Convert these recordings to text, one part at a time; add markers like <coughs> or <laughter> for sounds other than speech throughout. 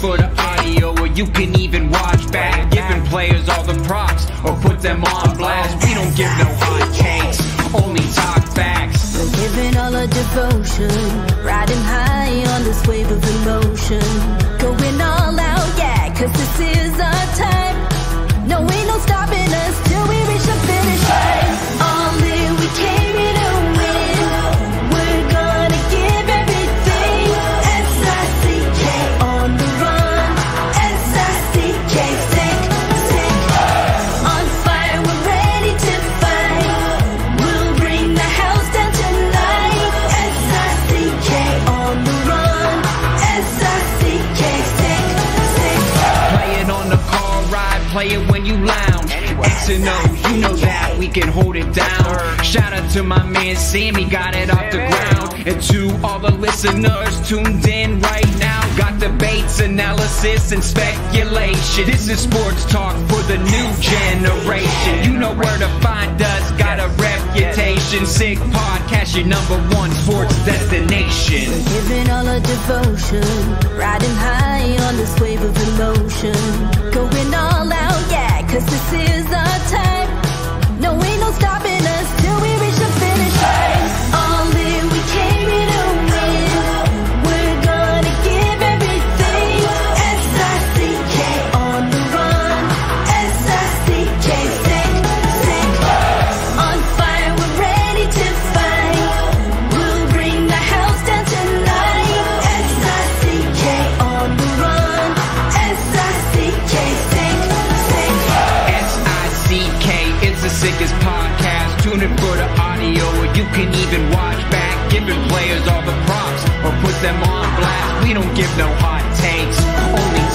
for the audio, or you can even watch back. Giving players all the props, or put them on blast. We don't give no hot takes, only talk facts. We're giving all our devotion, riding high on this wave of emotion. professional, you know that we can hold it down. Shout out to my man Sammy, got it off the ground. And to all the listeners tuned in right now, got debates, analysis, and speculation. This is sports talk for the new generation. You know where to find us, got a reputation. Sick podcast, your number one sports destination. We're giving all our devotion, riding high on this wave of emotion, going all out. Cause this is the time. No, ain't no stopping us. them on blast. We don't give no hot takes, only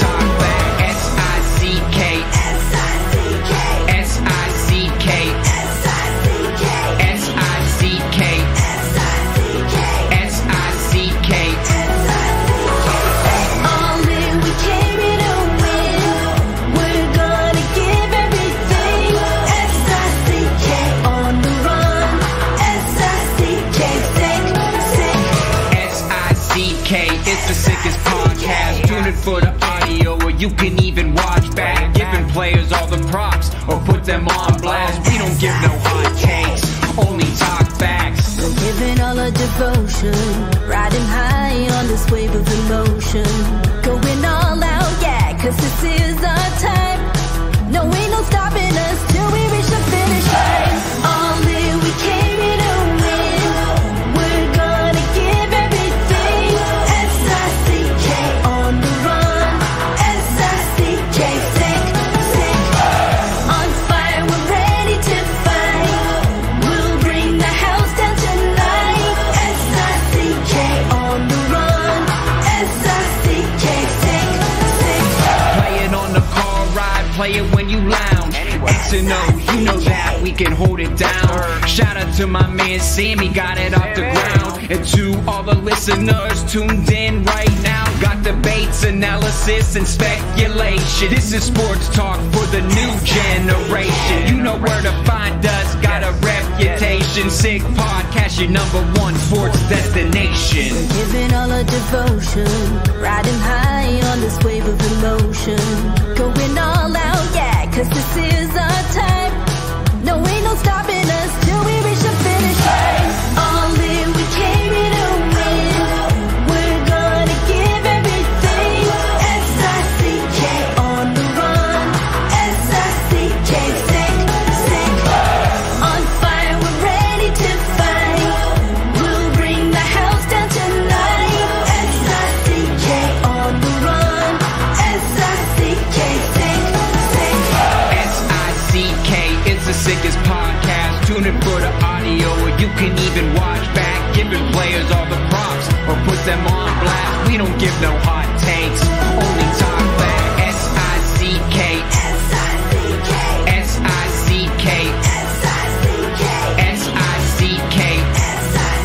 He don't give no hot takes. Only time flag. S I C K. S I C K. S I C K. S I C K. S I C K. S I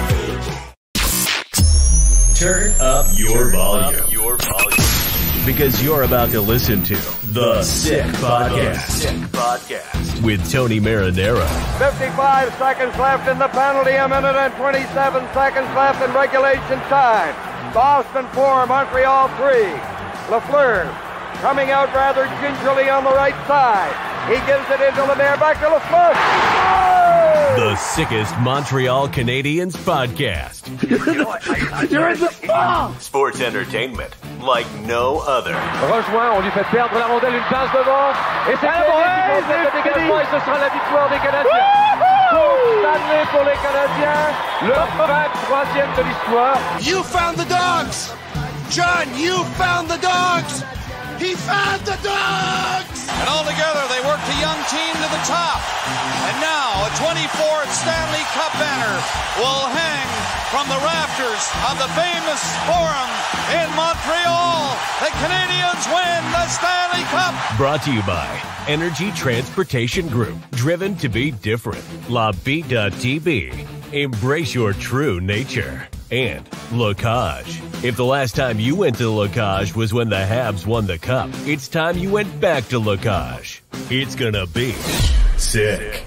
C K. Turn up your volume. Your volume. Because you're about to listen to the Sick Podcast. Sick Podcast with Tony Marinaro. 55 seconds left in the penalty. A minute and 27 seconds left in regulation time. Boston four, Montreal three. Lafleur coming out rather gingerly on the right side. He gives it into Lemaire back to Lafleur. Oh! The sickest Montreal Canadiens podcast. <laughs> You're in the spa! Sports entertainment like no other. Rejoint, on lui fait perdre la rondelle une passe devant. Et c'est fini! Ce sera la victoire des Canadiens. Pour les Canadiens. Le 23e de l'histoire. You found the dogs! John, you found the dogs! He found the dogs! And all together, they worked a young team to the top. And now, a 24th Stanley Cup banner will hang from the rafters of the famous Forum in Montreal. The Canadians win the Stanley Cup. Brought to you by Energy Transportation Group. Driven to be different. La TV. Embrace your true nature. And La Cage. If the last time you went to La Cage was when the Habs won the Cup, it's time you went back to La Cage. It's gonna be sick.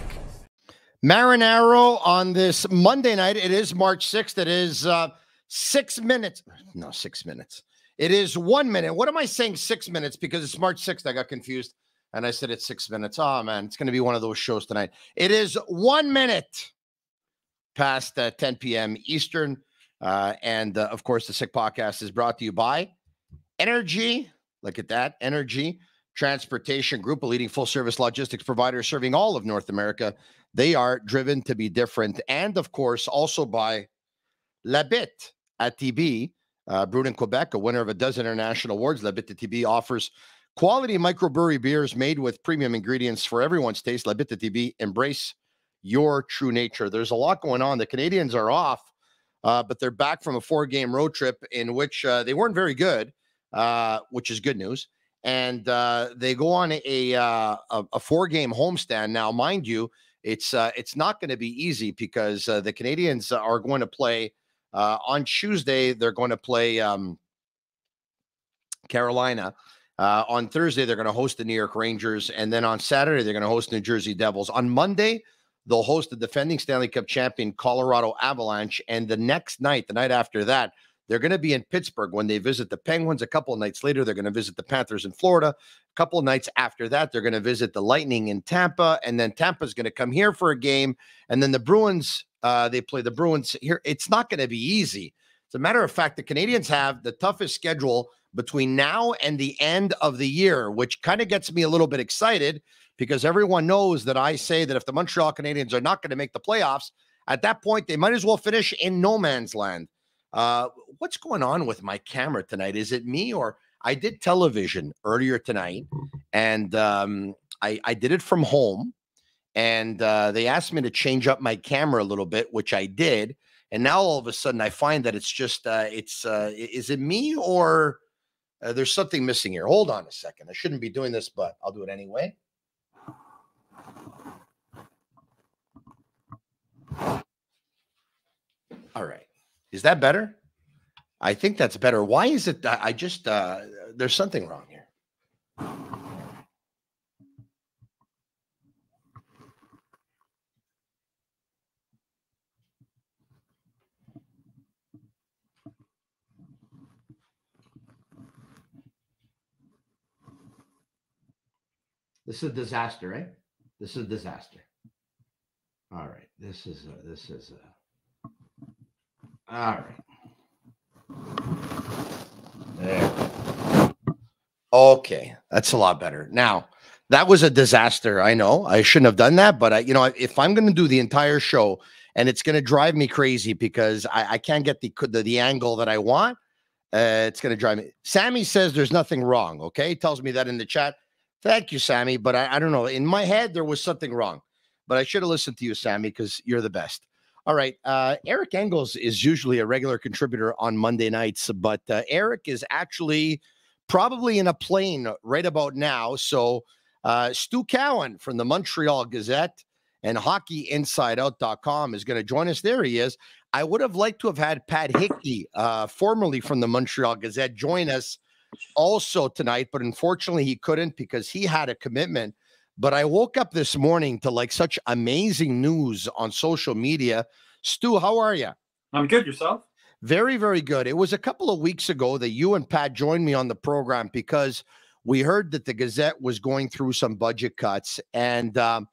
Marinaro on this Monday night. It is March 6th. It is uh, six minutes. No, six minutes. It is one minute. What am I saying six minutes? Because it's March 6th. I got confused and I said it's six minutes. Oh, man. It's going to be one of those shows tonight. It is one minute past uh, 10 p.m. Eastern. Uh, and uh, of course, the Sick Podcast is brought to you by Energy. Look at that. Energy Transportation Group, a leading full service logistics provider serving all of North America. They are driven to be different. And of course, also by La Bittt à Tibi, uh, brewed in Quebec, a winner of a dozen international awards. La Bittt à Tibi offers quality microbrewery beers made with premium ingredients for everyone's taste. La Bittt à Tibi, embrace your true nature. There's a lot going on. The Canadians are off, uh, but they're back from a four game road trip in which uh, they weren't very good, uh, which is good news. And uh, they go on a, uh, a, four game homestand. Now, mind you, it's uh, it's not going to be easy because the Canadians are going to play on Tuesday. They're going to play um, Carolina. On Thursday, they're going to host the New York Rangers, and then on Saturday, they're going to host New Jersey Devils. On Monday, they'll host the defending Stanley Cup champion Colorado Avalanche, and the next night, the night after that, they're going to be in Pittsburgh when they visit the Penguins. A couple of nights later, they're going to visit the Panthers in Florida. A couple of nights after that, they're going to visit the Lightning in Tampa, and then Tampa's going to come here for a game, and then the Bruins. Uh, they play the Bruins here. It's not going to be easy. As a matter of fact, the Canadians have the toughest schedule between now and the end of the year, which kind of gets me a little bit excited because everyone knows that I say that if the Montreal Canadiens are not going to make the playoffs, at that point they might as well finish in no man's land. Uh, what's going on with my camera tonight? Is it me or I did television earlier tonight, and um, I, I did it from home, and uh, they asked me to change up my camera a little bit, which I did, and now all of a sudden I find that it's just uh, it's uh, is it me or uh, there's something missing here? Hold on a second. I shouldn't be doing this, but I'll do it anyway. All right. Is that better? I think that's better. Why is it? I just uh, there's something wrong here. This is a disaster, right? This is a disaster. All right. This is a, this is a. All right. There. Okay, that's a lot better. Now, that was a disaster. I know I shouldn't have done that, but I, you know, if I'm going to do the entire show and it's going to drive me crazy because I, I can't get the, the the angle that I want, uh, it's going to drive me. Sammy says there's nothing wrong. Okay, tells me that in the chat. Thank you, Sammy. But I, I don't know. In my head, there was something wrong. But I should have listened to you, Sammy, because you're the best. All right. Uh, Eric Engels is usually a regular contributor on Monday nights, but uh, Eric is actually probably in a plane right about now. So, uh, Stu Cowan from the Montreal Gazette and hockeyinsideout.com is going to join us. There he is. I would have liked to have had Pat Hickey, uh, formerly from the Montreal Gazette, join us also tonight, but unfortunately he couldn't because he had a commitment. But I woke up this morning to like such amazing news on social media. Stu, how are you? I'm good. Yourself? Very, very good. It was a couple of weeks ago that you and Pat joined me on the program because we heard that the Gazette was going through some budget cuts, and um,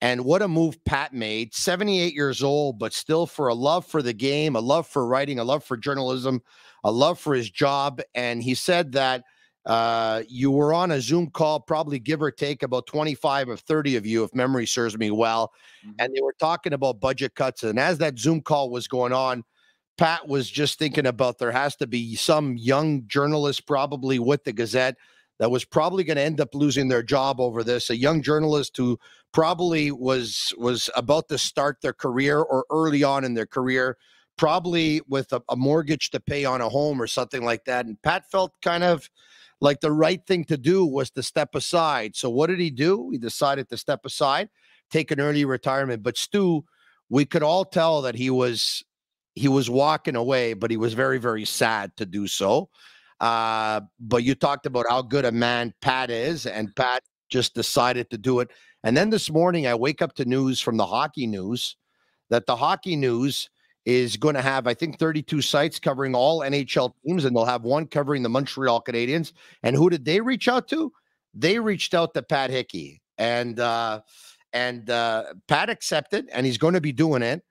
and what a move Pat made. Seventy eight years old, but still for a love for the game, a love for writing, a love for journalism, a love for his job, and he said that. Uh, you were on a Zoom call, probably give or take about 25 or 30 of you, if memory serves me well. Mm-hmm. And they were talking about budget cuts. And as that Zoom call was going on, Pat was just thinking about there has to be some young journalist, probably with the Gazette, that was probably going to end up losing their job over this. A young journalist who probably was was about to start their career or early on in their career, probably with a, a mortgage to pay on a home or something like that. And Pat felt kind of like the right thing to do was to step aside. So what did he do? He decided to step aside, take an early retirement. But Stu, we could all tell that he was he was walking away, but he was very, very sad to do so. Uh, but you talked about how good a man Pat is, and Pat just decided to do it. And then this morning, I wake up to news from the hockey news that the hockey news is going to have, I think, 32 sites covering all NHL teams, and they'll have one covering the Montreal Canadiens. And who did they reach out to? They reached out to Pat Hickey, and uh, and uh, Pat accepted, and he's going to be doing it.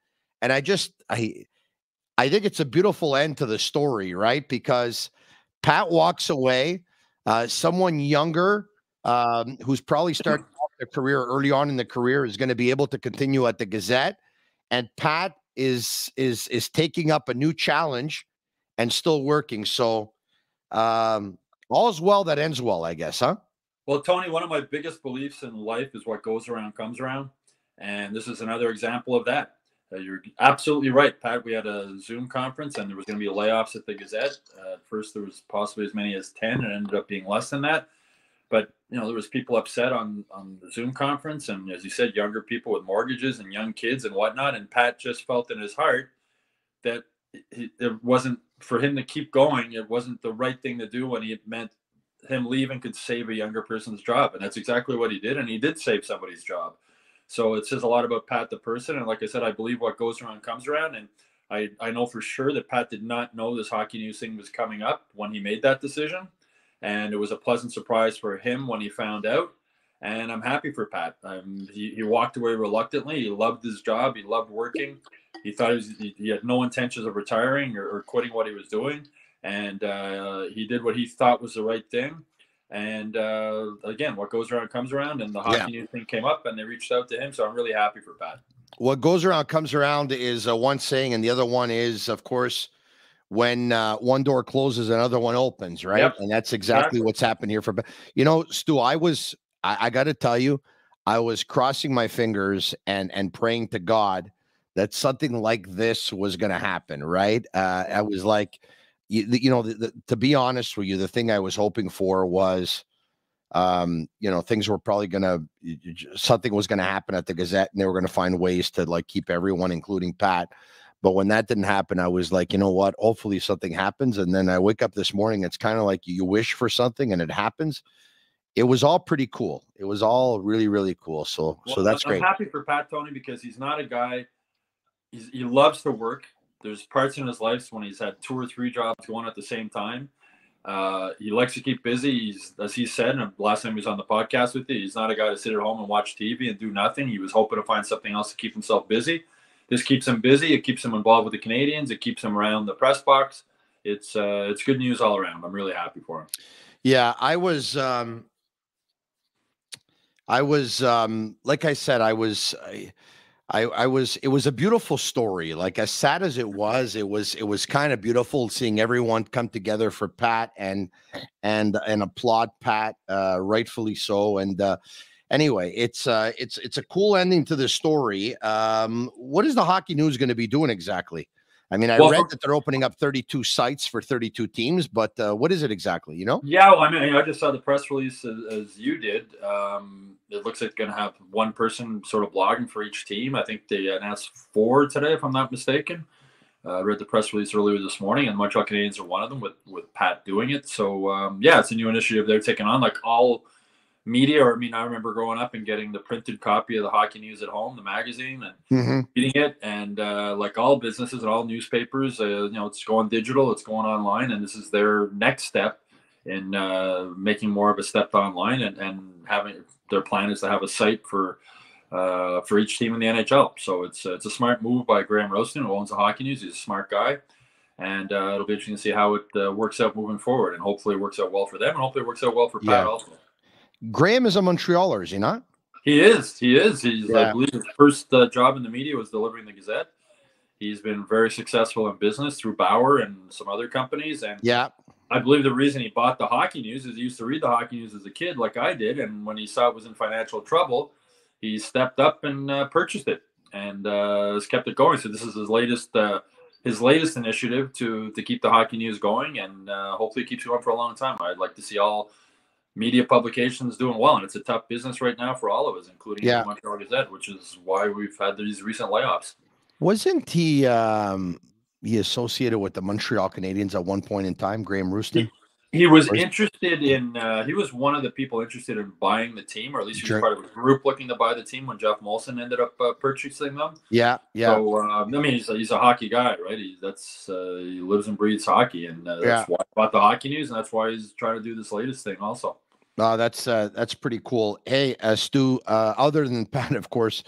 And I just, I I think it's a beautiful end to the story, right? Because Pat walks away, uh, someone younger um, who's probably starting their career early on in the career is going to be able to continue at the Gazette, and Pat is is is taking up a new challenge and still working. So um, all's well that ends well, I guess, huh? Well, Tony, one of my biggest beliefs in life is what goes around comes around, and this is another example of that. Uh, you're absolutely right, Pat. We had a Zoom conference, and there was going to be layoffs at the Gazette. Uh, at first, there was possibly as many as ten, and ended up being less than that. But you know, there was people upset on on the Zoom conference, and as you said, younger people with mortgages and young kids and whatnot. And Pat just felt in his heart that it wasn't for him to keep going. It wasn't the right thing to do when he meant him leaving could save a younger person's job, and that's exactly what he did. And he did save somebody's job. So it says a lot about Pat the person. And like I said, I believe what goes around comes around. And I, I know for sure that Pat did not know this hockey news thing was coming up when he made that decision. And it was a pleasant surprise for him when he found out. And I'm happy for Pat. Um, he, he walked away reluctantly. He loved his job. He loved working. He thought he, was, he, he had no intentions of retiring or, or, quitting what he was doing. And uh, he did what he thought was the right thing. And uh, again, what goes around comes around, and the hockey yeah. thing came up, and they reached out to him. So I'm really happy for Pat. What goes around comes around is uh, one saying, and the other one is, of course, when uh, one door closes, another one opens, right? Yep. And that's exactly, exactly, what's happened here. For you know, Stu, I was, I, I got to tell you, I was crossing my fingers and and praying to God that something like this was going to happen, right? Uh, I was like you, you know, the, the, to be honest with you, the thing I was hoping for was, um, you know, things were probably going to, something was going to happen at the Gazette and they were going to find ways to like keep everyone, including Pat. But when that didn't happen, I was like, you know what? Hopefully something happens. And then I wake up this morning. It's kind of like you wish for something and it happens. It was all pretty cool. It was all really, really cool. So, well, so that's I'm great. I'm happy for Pat Tony because he's not a guy. he loves to work there's parts in his life when he's had two or three jobs going at the same time. Uh, he likes to keep busy. He's, as he said, last time he was on the podcast with you, he's not a guy to sit at home and watch TV and do nothing. He was hoping to find something else to keep himself busy. This keeps him busy. It keeps him involved with the Canadians. It keeps him around the press box. It's uh, it's good news all around. I'm really happy for him. Yeah, I was. Um, I was um, like I said, I was. I, I, I was it was a beautiful story like as sad as it was it was it was kind of beautiful seeing everyone come together for pat and and and applaud pat uh rightfully so and uh anyway it's uh it's it's a cool ending to the story um what is the hockey news going to be doing exactly I mean, I well, read that they're opening up 32 sites for 32 teams, but uh, what is it exactly? You know? Yeah, well, I mean, I just saw the press release as, as you did. Um, it looks like going to have one person sort of blogging for each team. I think they announced four today, if I'm not mistaken. Uh, I read the press release earlier this morning, and the Montreal Canadiens are one of them with with Pat doing it. So um, yeah, it's a new initiative they're taking on. Like all media. Or I mean, I remember growing up and getting the printed copy of the Hockey News at home, the magazine, and Mm-hmm. reading it. And uh, like all businesses and all newspapers, uh, you know, it's going digital, it's going online, and this is their next step in uh, making more of a step online and, and having their plan is to have a site for uh, for each team in the NHL. So it's it's a smart move by Graeme Roustan, who owns the Hockey News. He's a smart guy, and uh, it'll be interesting to see how it uh, works out moving forward. And hopefully, it works out well for them, and hopefully, it works out well for Pat Yeah. also. Graeme is a Montrealer, is he not? He is. He is. He's. Yeah. I believe his first uh, job in the media was delivering the Gazette. He's been very successful in business through Bauer and some other companies, and Yeah. I believe the reason he bought the Hockey News is he used to read the Hockey News as a kid, like I did, and when he saw it was in financial trouble, he stepped up and uh, purchased it and uh, has kept it going. So this is his latest uh, his latest initiative to to keep the Hockey News going, and uh, hopefully it keeps going for a long time. I'd like to see all media publications doing well, and it's a tough business right now for all of us, including Yeah. the Montreal Gazette, which is why we've had these recent layoffs. Wasn't he um he associated with the Montreal Canadiens at one point in time, Graeme Roustan? He was Or interested in. Uh, he was one of the people interested in buying the team, or at least he Sure. was part of a group looking to buy the team when Jeff Molson ended up uh, purchasing them. Yeah, yeah. So uh, I mean, he's a, he's a hockey guy, right? He that's uh, he lives and breathes hockey, and uh, that's Yeah. why he bought the hockey news, and that's why he's trying to do this latest thing also. Uh, that's uh, that's pretty cool. Hey, uh, Stu. Uh, other than <laughs> Pat, of course,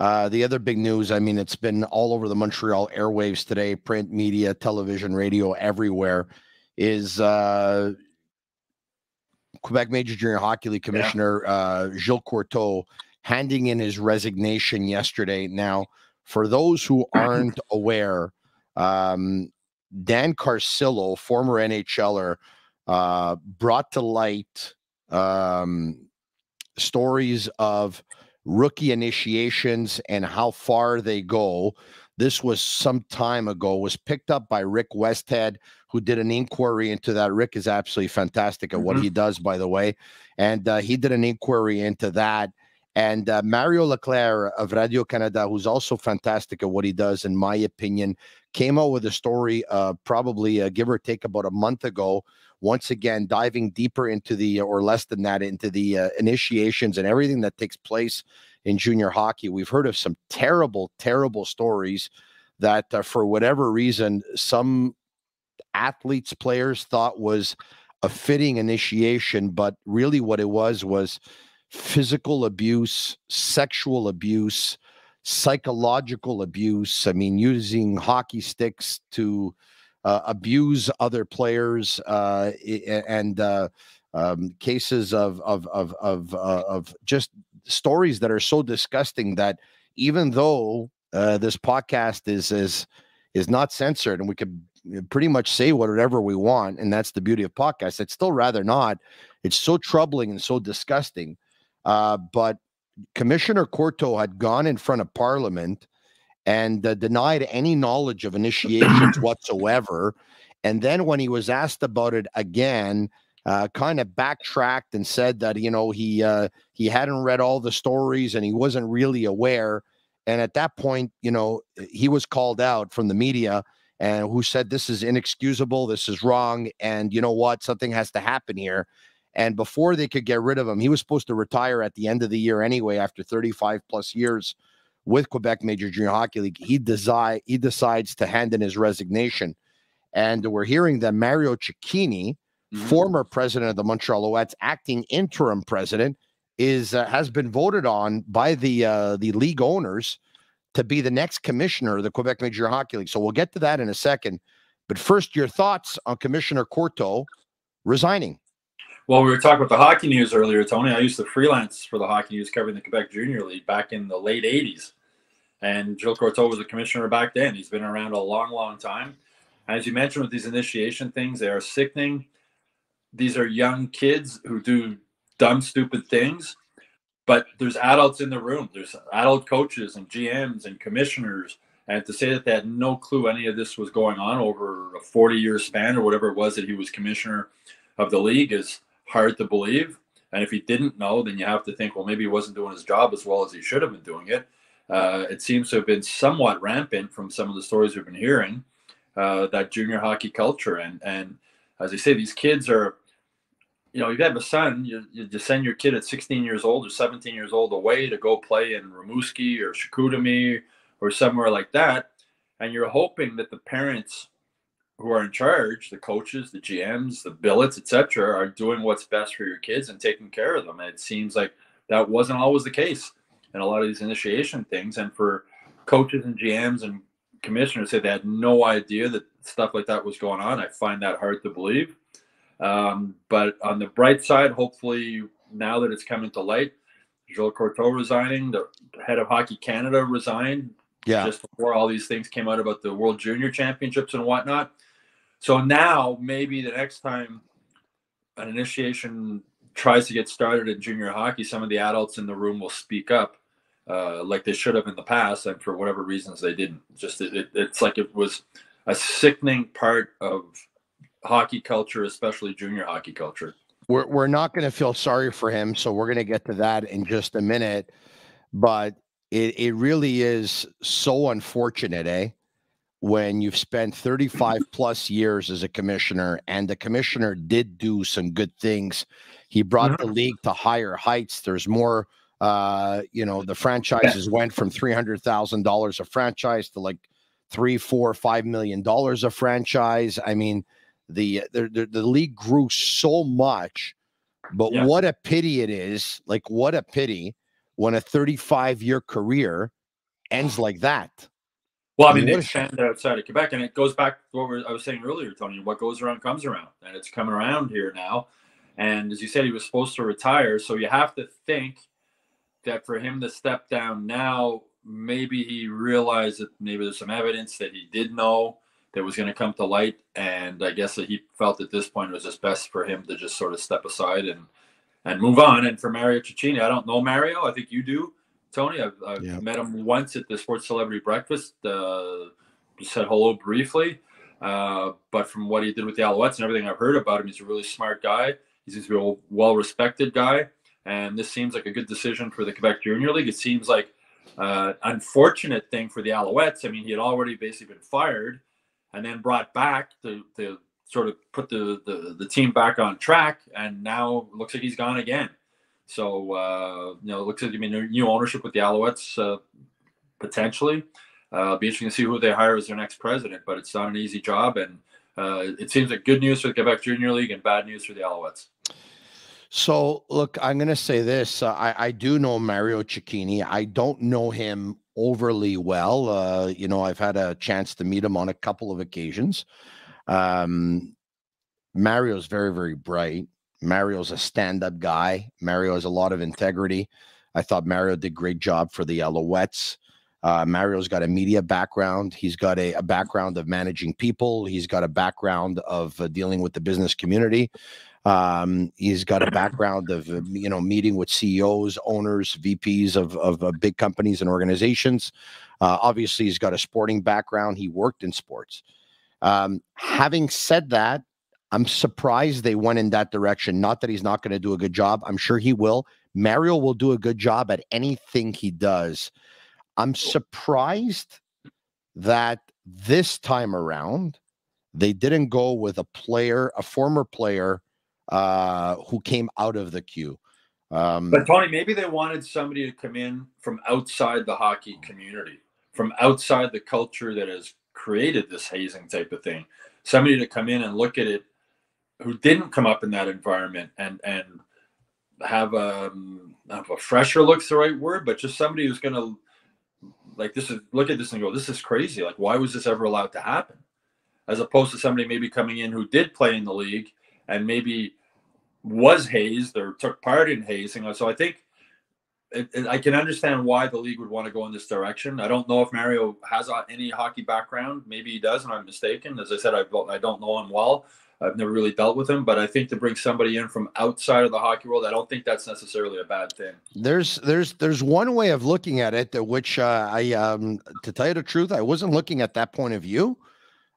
uh, the other big news. I mean, it's been all over the Montreal airwaves today, print media, television, radio, everywhere. Is uh, Quebec Major Junior Hockey League Commissioner uh, Gilles Courteau handing in his resignation yesterday. Now, for those who <clears throat> aren't aware, um, Dan Carcillo, former NHLer, uh, brought to light um, stories of rookie initiations and how far they go. This was some time ago, was picked up by Rick Westhead, who did an inquiry into that. Rick is absolutely fantastic at what Mhm. he does, by the way. And uh, he did an inquiry into that. And uh, Mario Leclerc of Radio Canada, who's also fantastic at what he does, in my opinion, came out with a story uh, probably uh, give or take about a month ago once again diving deeper into the or less than that into the uh, initiations and everything that takes place in junior hockey. We've heard of some terrible terrible stories that uh, for whatever reason some athletes players thought was a fitting initiation but really what it was was physical abuse sexual abuse psychological abuse. I mean using hockey sticks to uh, abuse other players uh, and uh, um, cases of of of of uh, of just stories that are so disgusting that even though uh, this podcast is is is not censored and we could pretty much say whatever we want and that's the beauty of podcasts i'd still rather not. It's so troubling and so disgusting. Uh, but commissioner Courteau had gone in front of parliament and uh, denied any knowledge of initiations <clears throat> whatsoever. And then when he was asked about it again, uh, kind of backtracked and said that you know he uh, he hadn't read all the stories and he wasn't really aware. And at that point, you know, he was called out from the media and who said this is inexcusable, this is wrong, and you know what, something has to happen here. And before they could get rid of him, he was supposed to retire at the end of the year anyway, after 35 plus years with Quebec Major Junior Hockey League, he decide he decides to hand in his resignation. And we're hearing that Mario Cecchini, Mhm. former president of the Montreal Alouettes, acting interim president, is uh, has been voted on by the uh, the league owners to be the next commissioner of the Quebec Major Junior Hockey League. So we'll get to that in a second. But first, your thoughts on Commissioner Courteau resigning? Well, we were talking about the hockey news earlier, Tony. I used to freelance for the hockey news covering the Quebec Junior League back in the late 80s. And Gilles Courteau was a commissioner back then. He's been around a long, long time. As you mentioned with these initiation things, they are sickening. These are young kids who do dumb, stupid things, but there's adults in the room. There's adult coaches and GMs and commissioners. And to say that they had no clue any of this was going on over a 40 year span or whatever it was that he was commissioner of the league is hard to believe. And if he didn't know, then you have to think, well, maybe he wasn't doing his job as well as he should have been doing it. Uh, it seems to have been somewhat rampant from some of the stories we've been hearing. Uh, that junior hockey culture, and and as I say, these kids are you know, you have a son, you, you just send your kid at 16 years old or 17 years old away to go play in Rimouski or Chicoutimi or somewhere like that, and you're hoping that the parents who are in charge, the coaches, the GMs, the billets, etc., are doing what's best for your kids and taking care of them. And it seems like that wasn't always the case in a lot of these initiation things. And for coaches and GMs and commissioners say they had no idea that stuff like that was going on, I find that hard to believe. Um, but on the bright side, hopefully now that it's coming to light, Gilles Courteau resigning, the head of Hockey Canada resigned yeah. just before all these things came out about the World Junior Championships and whatnot. So now maybe the next time an initiation tries to get started in junior hockey, some of the adults in the room will speak up, uh, like they should have in the past, and for whatever reasons they didn't. Just it, it, it's like it was a sickening part of hockey culture, especially junior hockey culture. We're we're not going to feel sorry for him, so we're going to get to that in just a minute. But it it really is so unfortunate, eh? When you've spent 35 plus years as a commissioner and the commissioner did do some good things. He brought the league to higher heights. There's more uh you know the franchises went from $300000 a franchise to like three four five million dollars a franchise. I mean the the, the, the league grew so much but yeah. what a pity it is like what a pity when a 35 year career ends like that well, I mean, they expanded outside of Quebec, and it goes back to what I was saying earlier, Tony. What goes around comes around, and it's coming around here now. And as you said, he was supposed to retire, so you have to think that for him to step down now, maybe he realized that maybe there's some evidence that he did know that was going to come to light, and I guess that he felt at this point it was just best for him to just sort of step aside and and move on. And for Mario Cecchini, I don't know Mario. I think you do. Tony. I've, I've met him once at the Sports Celebrity Breakfast. Uh, said hello briefly. Uh, but from what he did with the Alouettes and everything I've heard about him, he's a really smart guy. He seems to be a well respected guy. And this seems like a good decision for the Quebec Junior League. It seems like uh, unfortunate thing for the Alouettes. I mean, he had already basically been fired and then brought back to, to sort of put the, the, the team back on track. And now looks like he's gone again. So uh, you know, it looks like I mean new ownership with the Alouettes uh, potentially. Uh, be interesting to see who they hire as their next president, but it's not an easy job, and uh, it seems like good news for the Quebec Junior League and bad news for the Alouettes. So, look, I'm going to say this. Uh, I, I do know Mario Cecchini. I don't know him overly well. Uh, you know, I've had a chance to meet him on a couple of occasions. Um, Mario's very, very bright. Mario's a stand-up guy. Mario has a lot of integrity. I thought Mario did a great job for the Alouettes. Uh, Mario's got a media background. He's got a, a, background of managing people. He's got a background of uh, dealing with the business community. Um, he's got a background of uh, you know meeting with CEOs, owners, VPs of of big companies and organizations. Uh, obviously, he's got a sporting background. He worked in sports. Um, having said that, I'm surprised they went in that direction. Not that he's not going to do a good job. I'm sure he will. Mario will do a good job at anything he does. I'm surprised that this time around they didn't go with a player, a former player uh, who came out of the Q. Um, but Tony, maybe they wanted somebody to come in from outside the hockey community, from outside the culture that has created this hazing type of thing. Somebody to come in and look at it who didn't come up in that environment and and have a um, have a fresher looks the right word, but just somebody who's gonna like this is look at this and go, this is crazy. Like, why was this ever allowed to happen? As opposed to somebody maybe coming in who did play in the league and maybe was hazed or took part in hazing. So I think it, it, I can understand why the league would want to go in this direction. I don't know if Mario has any hockey background. Maybe he does, and I'm mistaken. As I said, I, I don't know him well. I've never really dealt with him, but I think to bring somebody in from outside of the hockey world, I don't think that's necessarily a bad thing. There's there's there's one way of looking at it, which uh, I um to tell you the truth, I wasn't looking at that point of view.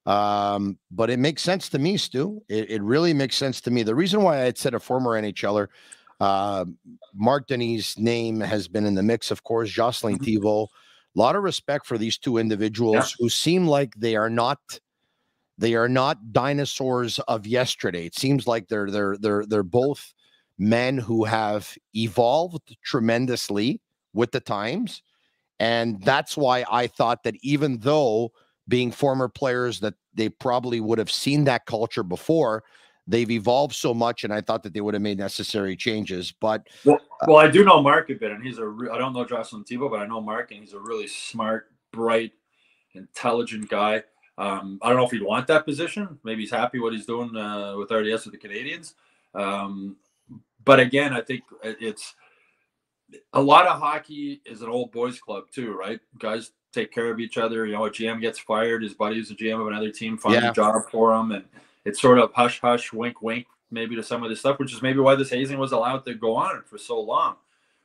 Um, but it makes sense to me, Stu. It, it really makes sense to me. The reason why I had said a former NHLer, uh, Marc Denis' name has been in the mix, of course, Jocelyn mm-hmm. Thibault. A lot of respect for these two individuals yeah. who seem like they are not They are not dinosaurs of yesterday. It seems like they're they're they're they're both men who have evolved tremendously with the times. And that's why I thought that even though being former players that they probably would have seen that culture before, they've evolved so much and I thought that they would have made necessary changes. But well, well I do know Marc a bit, and he's a re- I don't know Jocelyn Thibault, but I know Marc, and he's a really smart, bright, intelligent guy. Um, I don't know if he'd want that position. Maybe he's happy what he's doing uh, with RDS with the Canadians. Um, but again, I think it's a lot of hockey is an old boys club too, right? Guys take care of each other. You know, a GM gets fired, his buddy who's a GM of another team finds yeah. a job for him, and it's sort of hush hush, wink wink, maybe to some of this stuff, which is maybe why this hazing was allowed to go on for so long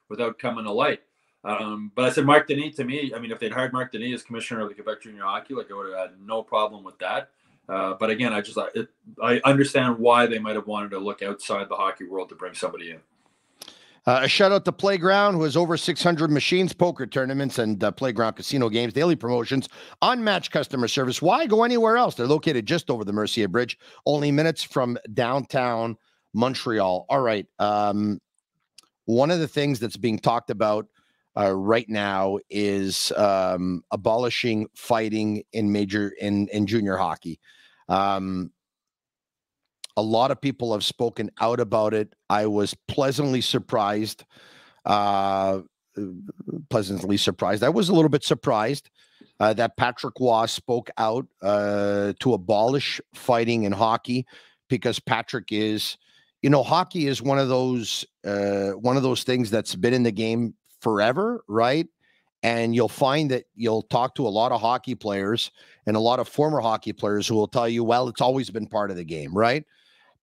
without coming to light. Um, but I said Marc Denis to me. I mean, if they'd hired Marc Denis as commissioner of the Quebec Junior Hockey, like I would have had no problem with that. Uh, but again, I just it, I understand why they might have wanted to look outside the hockey world to bring somebody in. Uh, a shout out to Playground, who has over 600 machines, poker tournaments, and uh, Playground casino games, daily promotions, unmatched customer service. Why go anywhere else? They're located just over the Mercier Bridge, only minutes from downtown Montreal. All right. Um, one of the things that's being talked about uh, right now is um, abolishing fighting in major in in junior hockey. Um, a lot of people have spoken out about it. I was pleasantly surprised. Uh, pleasantly surprised. I was a little bit surprised uh, that Patrick Roy spoke out uh, to abolish fighting in hockey because Patrick is, you know, hockey is one of those uh, one of those things that's been in the game forever, right? And you'll find that you'll talk to a lot of hockey players and a lot of former hockey players who will tell you, well, it's always been part of the game, right?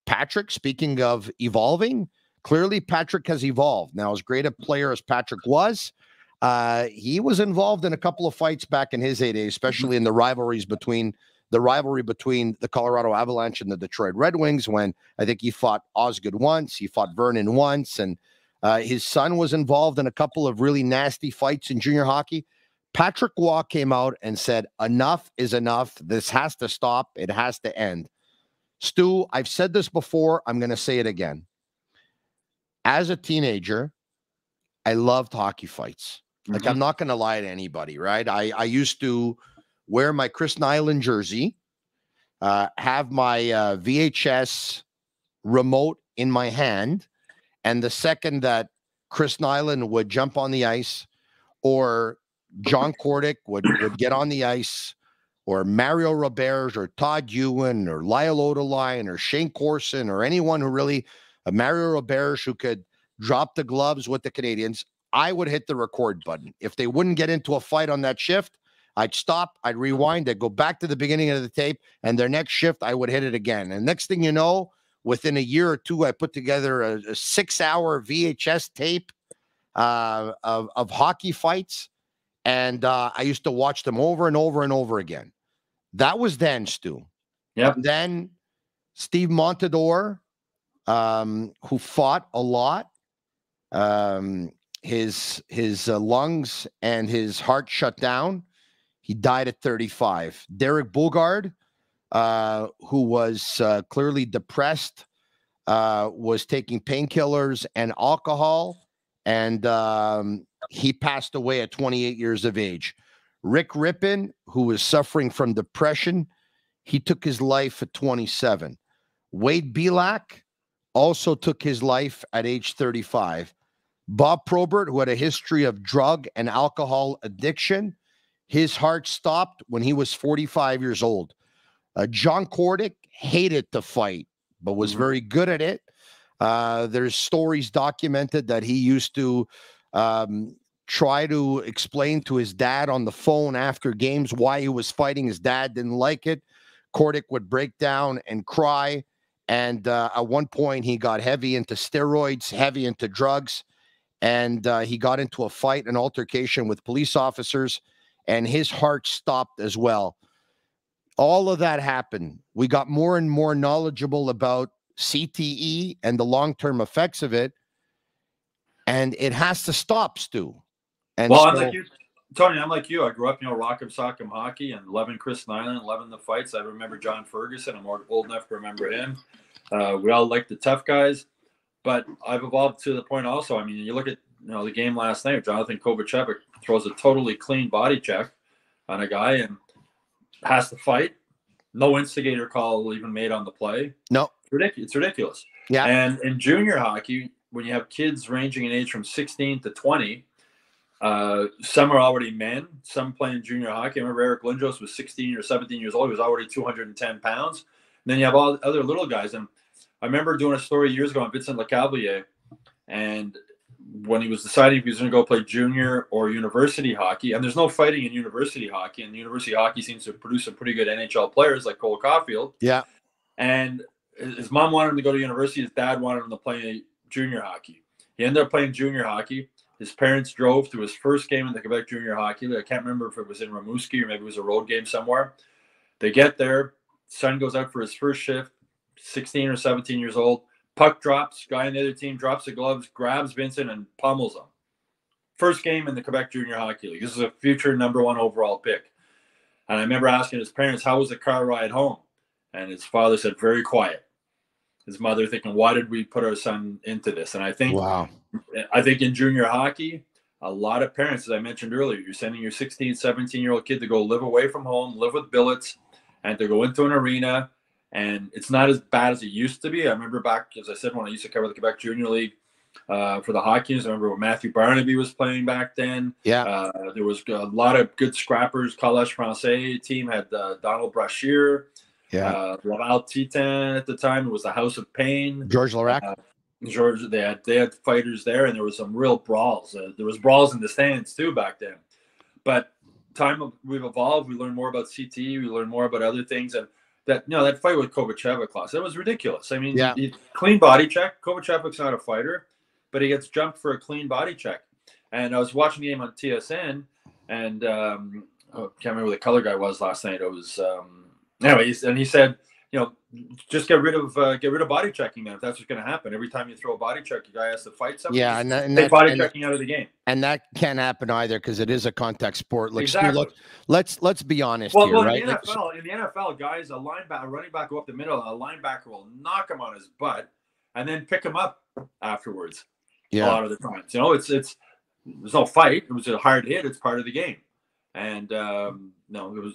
Patrick, speaking of evolving, clearly Patrick has evolved. Now, as great a player as Patrick was, uh, he was involved in a couple of fights back in his heyday, mm-hmm. especially in the rivalries between the rivalry between the Colorado Avalanche and the Detroit Red Wings. When I think he fought Osgood once, he fought Vernon once, and uh, his son was involved in a couple of really nasty fights in junior hockey. Patrick Roy came out and said, Enough is enough. This has to stop. It has to end. Stu, I've said this before. I'm going to say it again. As a teenager, I loved hockey fights. Like, mm-hmm. I'm not going to lie to anybody, right? I, I used to wear my Chris Nilan jersey, uh, have my uh, VHS remote in my hand. And the second that Chris Nilan would jump on the ice or John Kordic would, would get on the ice or Mario Roberge or Todd Ewen or Lyle Odelein or Shayne Corson or anyone who really, uh, Mario Roberge who could drop the gloves with the Canadians, I would hit the record button. If they wouldn't get into a fight on that shift, I'd stop, I'd rewind, I'd go back to the beginning of the tape, and their next shift, I would hit it again. And next thing you know, within a year or two, I put together a, a six hour VHS tape uh, of, of hockey fights. And uh, I used to watch them over and over and over again. That was then, Stu. Yeah. Then Steve Montador, um, who fought a lot. Um, his his uh, lungs and his heart shut down. He died at 35. Derek Boogaard, uh, who was uh, clearly depressed, uh, was taking painkillers and alcohol, and um, he passed away at 28 years of age. Rick Rypien, who was suffering from depression, he took his life at 27. Wade Belak also took his life at age 35. Bob Probert, who had a history of drug and alcohol addiction, his heart stopped when he was 45 years old. Uh, John Kordic hated to fight, but was mm-hmm. very good at it. Uh, there's stories documented that he used to um, try to explain to his dad on the phone after games why he was fighting. His dad didn't like it. Kordic would break down and cry. And uh, at one point, he got heavy into steroids, heavy into drugs, and uh, he got into a fight, an altercation with police officers, and his heart stopped as well. All of that happened. We got more and more knowledgeable about CTE and the long term effects of it. And it has to stop, Stu. And well, so, like you, Tony, I'm like you. I grew up, you know, rock'em sock'em hockey and loving Chris Nilan, loving the fights. I remember John Ferguson. I'm old enough to remember him. Uh, we all like the tough guys, but I've evolved to the point also. I mean, you look at you know the game last night. Jonathan Kovacevic throws a totally clean body check on a guy and has to fight. No instigator call even made on the play. No, it's ridiculous. It's ridiculous. Yeah. And in junior hockey, when you have kids ranging in age from 16 to 20, uh, some are already men, some playing junior hockey. I remember Eric Lindros was 16 or 17 years old. He was already 210 pounds. And then you have all other little guys. And I remember doing a story years ago on Vincent Lecavalier. And when he was deciding if he was going to go play junior or university hockey, and there's no fighting in university hockey, and university hockey seems to produce some pretty good NHL players like Cole Caufield. Yeah. And his mom wanted him to go to university. His dad wanted him to play junior hockey. He ended up playing junior hockey. His parents drove to his first game in the Quebec Junior Hockey League. I can't remember if it was in Rimouski or maybe it was a road game somewhere. They get there. Son goes out for his first shift, 16 or 17 years old. Puck drops. Guy on the other team drops the gloves, grabs Vincent, and pummels him. First game in the Quebec Junior Hockey League. This is a future number one overall pick. And I remember asking his parents, How was the car ride home? And his father said, Very quiet. His mother thinking, Why did we put our son into this? And I think, wow. I think in junior hockey, a lot of parents, as I mentioned earlier, you're sending your 16, 17 year old kid to go live away from home, live with billets, and to go into an arena. And it's not as bad as it used to be. I remember back, as I said, when I used to cover the Quebec Junior League uh, for the Hawkins, I remember when Matthew Barnaby was playing back then. Yeah. Uh, there was a lot of good scrappers. College Francais team had uh, Donald Brashear. Yeah. Uh, Laval Titan at the time. Was the House of Pain. George Laraque. George, they had they had fighters there, and there was some real brawls. Uh, there was brawls in the stands too back then. But time we've evolved. We learned more about CT. We learned more about other things, and that you know that fight with Kovacevic class that was ridiculous. I mean, Yeah. he- clean body check. Kovacevic's not a fighter, but he gets jumped for a clean body check. And I was watching the game on TSN, and um, oh, can't remember who the color guy was last night. It was um, anyways, and he said, you know, just get rid of uh, get rid of body checking, man. If that's what's going to happen, every time you throw a body check, your guy has to fight something. Yeah, and that, and take that, body and, checking out of the game. and that can't happen either because it is a contact sport. Like, Exactly. look, let's let's be honest Well, here, well, right? in the Like, NFL, in the NFL, guys, a linebacker, a running back go up the middle, a linebacker will knock him on his butt and then pick him up afterwards. A lot of the times, you know, it's it's there's no fight. It was a hard hit. It's part of the game, and um, no, it was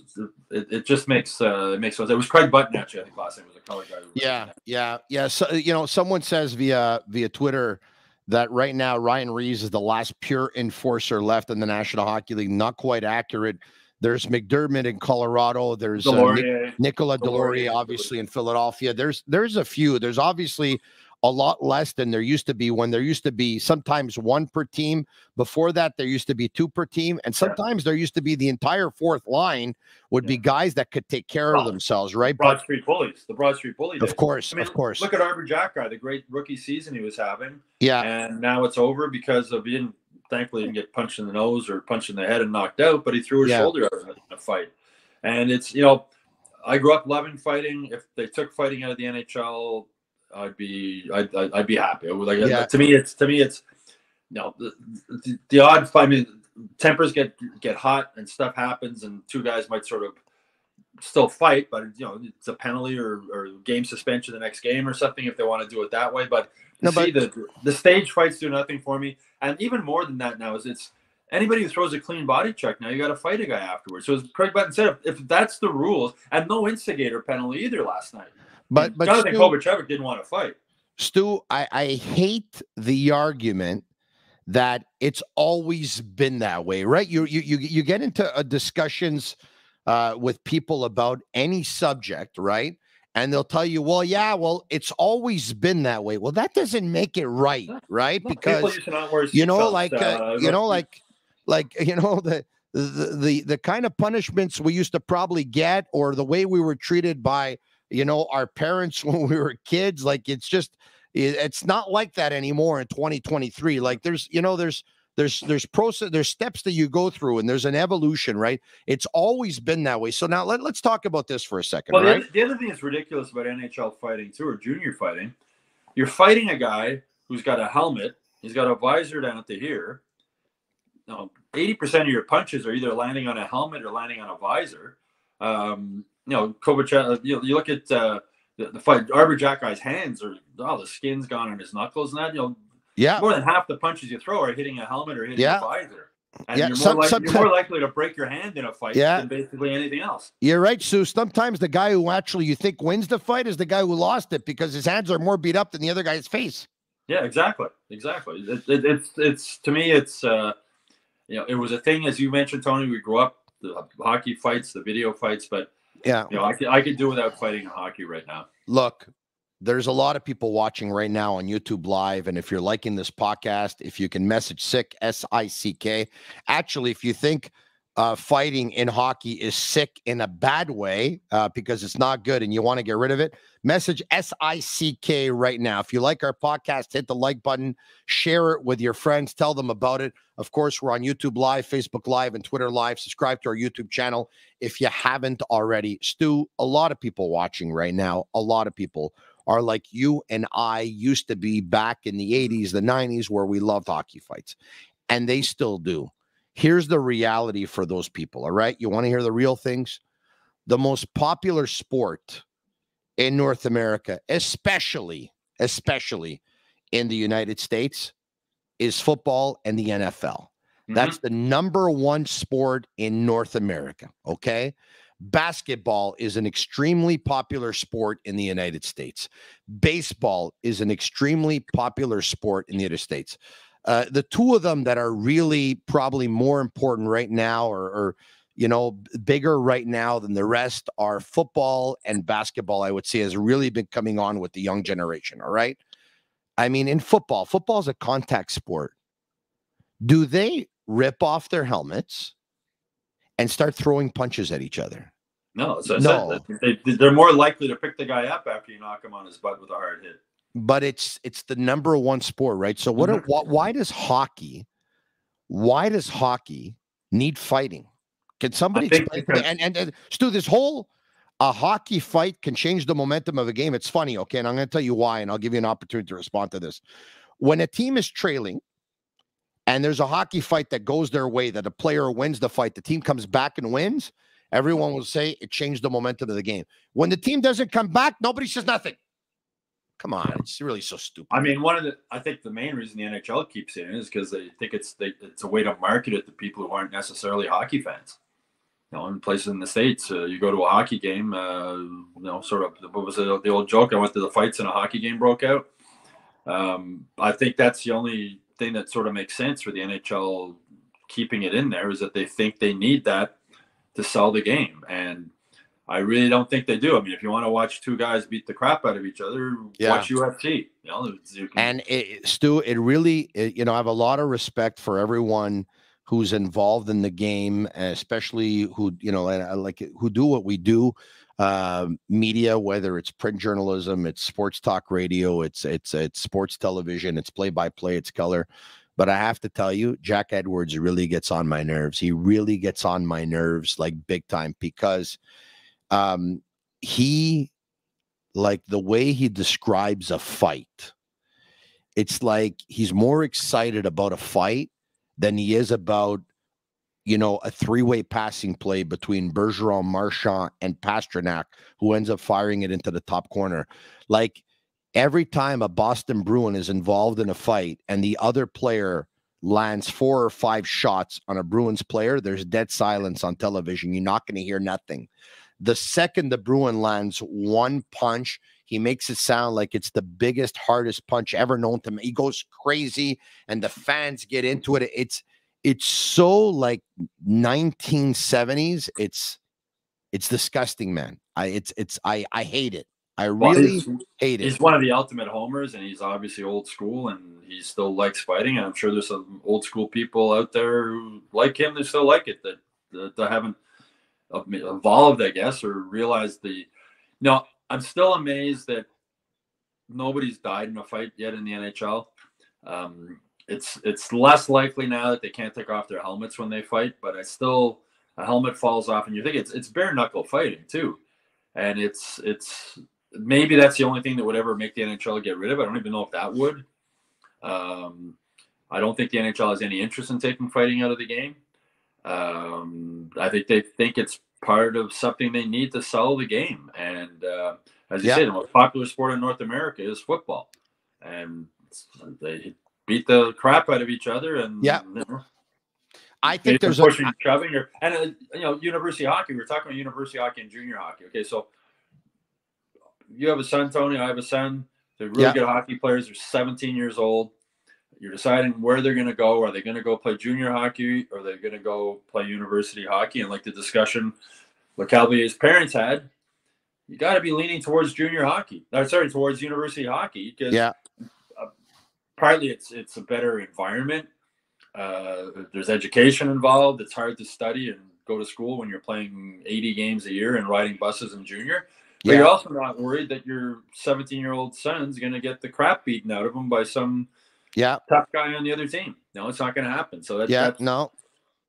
it, it just makes uh, it makes sense. It was Craig Button actually. I think last name was a color guy. yeah, yeah, yeah. So you know, someone says via via Twitter that right now Ryan Reaves is the last pure enforcer left in the National Hockey League. Not quite accurate. There's MacDermid in Colorado. There's uh, Deslauriers. Nicola Deslauriers, Delory, obviously in Philadelphia. There's there's a few. There's obviously a lot less than there used to be when there used to be sometimes one per team. Before that, there used to be two per team, and sometimes there used to be the entire fourth line would be guys that could take care of themselves, right? Broad But Street Bullies, the Broad Street Bully. of course, I mean, of course, Look at Arber Xhekaj guy, the great rookie season he was having. yeah, and now it's over because of he didn't thankfully didn't get punched in the nose or punched in the head and knocked out, but he threw his Yeah. shoulder out in a fight. And it's you know, I grew up loving fighting. If they took fighting out of the NHL, I'd be I'd, I'd, I'd be happy. Like Yeah. to me, it's to me, it's you know the, the, the odd. I mean, tempers get get hot and stuff happens, and two guys might sort of still fight, but you know it's a penalty or, or game suspension the next game or something if they want to do it that way. But No, see the the stage fights do nothing for me, and even more than that now is it's anybody who throws a clean body check now you got to fight a guy afterwards. So as Craig Button said, if, if that's the rules, and no instigator penalty either last night. But but Jonathan Stu, Kovacevic didn't want to fight. Stu, I I hate the argument that it's always been that way, right? You you you you get into uh, discussions uh, with people about any subject, right? And they'll tell you, well, yeah, well, it's always been that way. Well, that doesn't make it right, right? People Because used to not wear you know, seatbelts, like uh, you know, like like <laughs> you know the. The, the the kind of punishments we used to probably get or the way we were treated by you know our parents <laughs> when we were kids like it's just it's not like that anymore in 2023 like there's you know there's there's there's process there's steps that you go through and there's an evolution right it's always been that way so now let, let's talk about this for a second Well, the, right other, the other thing that's ridiculous about NHL fighting too, or junior fighting, you're fighting a guy who's got a helmet, he's got a visor down to here. know, 80% of your punches are either landing on a helmet or landing on a visor. Um, you know, Kovacev, you, you look at uh, the, the fight, Arber Xhekaj's hands are, oh, the skin's gone on his knuckles and that, you know, Yeah. more than half the punches you throw are hitting a helmet or hitting Yeah. a visor. And Yeah, you're, more some- like, you're more likely to break your hand in a fight Yeah. than basically anything else. You're right, Stu. Sometimes the guy who actually you think wins the fight is the guy who lost it because his hands are more beat up than the other guy's face. Yeah, exactly, exactly. It, it, it's it's to me, it's uh, you know, it was a thing as you mentioned, Tony. We grew up the hockey fights, the video fights, but Yeah. you know, I could I could do without fighting hockey right now. Look, there's a lot of people watching right now on YouTube Live. And if you're liking this podcast, if you can message sick, S I C K. Actually, if you think uh, fighting in hockey is sick in a bad way uh, because it's not good and you want to get rid of it, message S I C K right now. If you like our podcast, hit the like button, share it with your friends, tell them about it. Of course, we're on YouTube Live, Facebook Live, and Twitter Live. Subscribe to our YouTube channel if you haven't already. Stu, a lot of people watching right now, a lot of people are like you and I used to be back in the 80s, the 90s, where we loved hockey fights, and they still do. Here's the reality for those people. All right. You want to hear the real things? The most popular sport in North America, especially, especially in the United States, is football and the NFL. That's mm-hmm. the number one sport in North America. Okay. Basketball is an extremely popular sport in the United States. Baseball is an extremely popular sport in the United States. Uh, the two of them that are really probably more important right now, or, or you know, bigger right now than the rest, are football and basketball. I would say has really been coming on with the young generation. All right. I mean, in football, football is a contact sport. Do they rip off their helmets and start throwing punches at each other? No, so No. said they, they're more likely to pick the guy up after you knock him on his butt with a hard hit. But it's it's the number one sport, right? So what? Mhm. wh- why does hockey? Why does hockey need fighting? Can somebody explain? And, and and Stu, this whole a hockey fight can change the momentum of a game. It's funny, okay? And I'm going to tell you why, and I'll give you an opportunity to respond to this. When a team is trailing, and there's a hockey fight that goes their way, that a player wins the fight, the team comes back and wins. Everyone will say it changed the momentum of the game. When the team doesn't come back, nobody says nothing. Come on, it's really so stupid. I mean, one of the I think the main reason the NHL keeps it in is because they think it's they, it's a way to market it to people who aren't necessarily hockey fans. You know, in places in the states, uh, you go to a hockey game. Uh, you know, sort of what was it, the old joke? I went to the fights and a hockey game broke out. Um, I think that's the only thing that sort of makes sense for the NHL keeping it in there is that they think they need that to sell the game, and I really don't think they do. I mean, if you want to watch two guys beat the crap out of each other, Yeah. watch UFC. You know, you And it, Stu, it really, it- you know, I have a lot of respect for everyone who's involved in the game, especially who, you know, and I like it- who do what we do. Uh, media, whether it's print journalism, it's sports talk radio, it's it's it's sports television, it's play by play, it's color. But I have to tell you, Jack Edwards really gets on my nerves. He really gets on my nerves like big time because um he like the way he describes a fight it's like he's more excited about a fight than he is about you know a three-way passing play between Bergeron, Marchand, and Pastrnak, who ends up firing it into the top corner. Like every time a Boston Bruin is involved in a fight and the other player lands four or five shots on a Bruins player, there's dead silence on television. You're not going to hear nothing. The second the Bruin lands one punch, he makes it sound like it's the biggest, hardest punch ever known to me. He goes crazy, and the fans get into it. It's it's so like 1970s. It's it's disgusting, man. I it's it's I I hate it. I really he's- hate it. He's one of the ultimate homers, and he's obviously old school, and he still likes fighting. And I'm sure there's some old school people out there who like him that still like it that that, that haven't evolved, I guess, or realized the. No, I'm still amazed that nobody's died in a fight yet in the NHL. Um, it's it's less likely now that they can't take off their helmets when they fight, but I still a helmet falls off, and you think it's it's bare knuckle fighting too, and it's it's maybe that's the only thing that would ever make the NHL get rid of it. I don't even know if that would. Um, I don't think the NHL has any interest in taking fighting out of the game. Um, I think they think it's part of something they need to sell the game. And uh, as you Yeah. say, the most popular sport in North America is football, and they beat the crap out of each other. And Yeah. you know, I think there's a pushing, shoving, or and uh, you know, university hockey. We are talking about university hockey and junior hockey. Okay, so you have a son, Tony. I have a son. They're really Yeah. good hockey players. They're 17 years old. You're deciding where they're going to go. Are they going to go play junior hockey? Or are they going to go play university hockey? And like the discussion Lecavalier's parents had, you got to be leaning towards junior hockey. Or sorry, towards university hockey because yeah, partly it's it's a better environment. Uh, there's education involved. It's hard to study and go to school when you're playing 80 games a year and riding buses in junior. But Yeah. you're also not worried that your 17 year old son's going to get the crap beaten out of him by some yeah, tough guy on the other team. No, it's not going to happen. So that, yeah. that, No,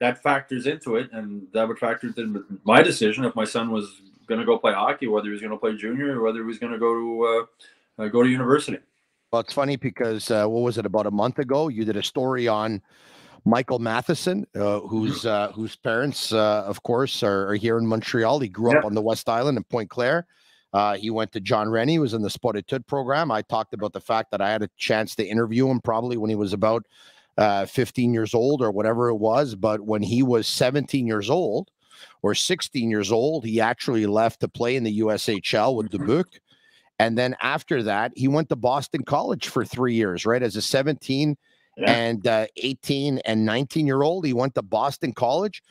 that factors into it. And that would factor into my decision if my son was going to go play hockey, whether he was going to play junior or whether he was going to go to uh, uh, go to university. Well, it's funny because uh, what was it about a month ago? You did a story on Michael Matheson, uh, whose uh, whose parents, uh, of course, are, are here in Montreal. He grew up on the West Island in Pointe-Claire. Uh, he went to John Rennie, was in the Sport-Études program. I talked about the fact that I had a chance to interview him probably when he was about uh, 15 years old or whatever it was. But when he was 17 years old or 16 years old, he actually left to play in the USHL with Dubuque. And then after that, he went to Boston College for three years, right? As a 17 Yeah. and uh, 18 and 19 year old, he went to Boston College.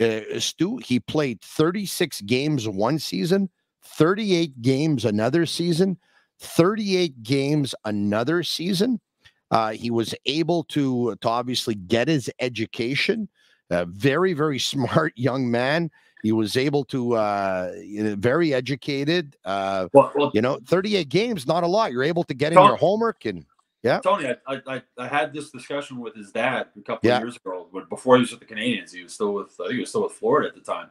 Uh, Stu, he played 36 games one season, 38 games another season, 38 games another season. Uh, he was able to, to obviously get his education. A very, very <laughs> smart young man. He was able to, uh, very educated. Uh, Well, well you know, 38 games, not a lot. You're able to get in your homework and yeah. Tony, I, I, I- I had this discussion with his dad a couple Yeah. of years ago, but before he was with the Canadiens, he was still with I think he was still with Florida at the time.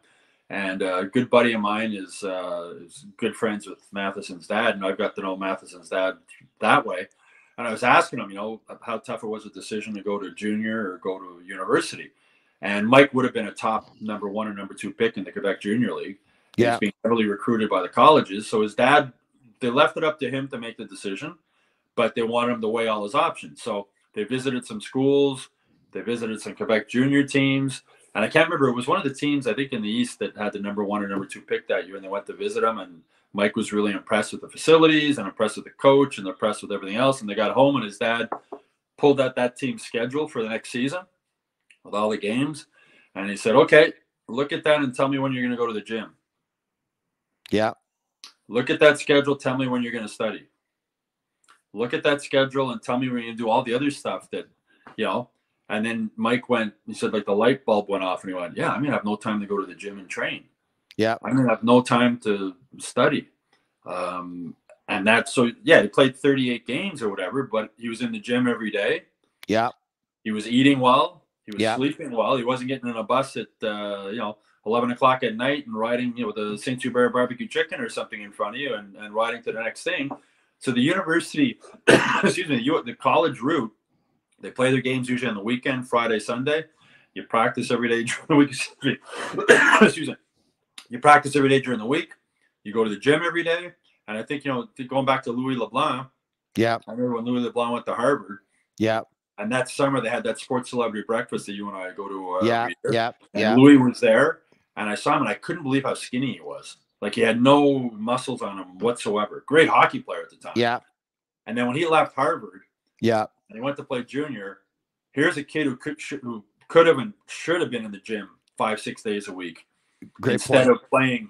And uh, a good buddy of mine is uh, is good friends with Matheson's dad, and I've got to know Matheson's dad that way. And I was asking him, you know, how tough it was a decision to go to junior or go to university. And Mike would have been a top number one or number two pick in the Quebec Junior League. Yeah. was being heavily recruited by the colleges. So his dad, they left it up to him to make the decision but they wanted him to weigh all his options. So they visited some schools, they visited some Quebec junior teams, and I can't remember. It was one of the teams I think in the East that had the number one or number two pick that year, and they went to visit them. And Mike was really impressed with the facilities and impressed with the coach and impressed with everything else. And they got home, and his dad pulled out that team's schedule for the next season with all the games, and he said, "Okay, look at that and tell me when you're going to go to the gym." yeah, Look at that schedule. Tell me when you're going to study. Look at that schedule and tell me when you do all the other stuff that, you know. And then Mike went, he said, like the light bulb went off, and he went, Yeah, I'm to have no time to go to the gym and train. yeah, I'm to have no time to study. Um, and that's so, yeah, he played 38 games or whatever, but he was in the gym every day. yeah, He was eating well. He was Yeah. sleeping well. He wasn't getting in a bus at, uh, you know, 11 o'clock at night and riding, you know, with a St. Hubert barbecue chicken or something in front of you and, and riding to the next thing. So the university, <coughs> excuse me, the, the college route, they play their games usually on the weekend, Friday, Sunday. You practice every day <laughs> during the week. <coughs> Excuse me. You practice every day during the week. You go to the gym every day. And I think, you know, going back to Louis LeBlanc, yeah, I remember when Louis LeBlanc went to Harvard, yeah, and that summer they had that sports celebrity breakfast that you and I go to. Uh, yeah, yeah, And yeah, Louis was there, and I saw him, and I couldn't believe how skinny he was. Like he had no muscles on him whatsoever. Great hockey player at the time. yeah, And then when he left Harvard yeah, and he went to play junior, here's a kid who could should, who could have and should have been in the gym five six days a week great instead point. of playing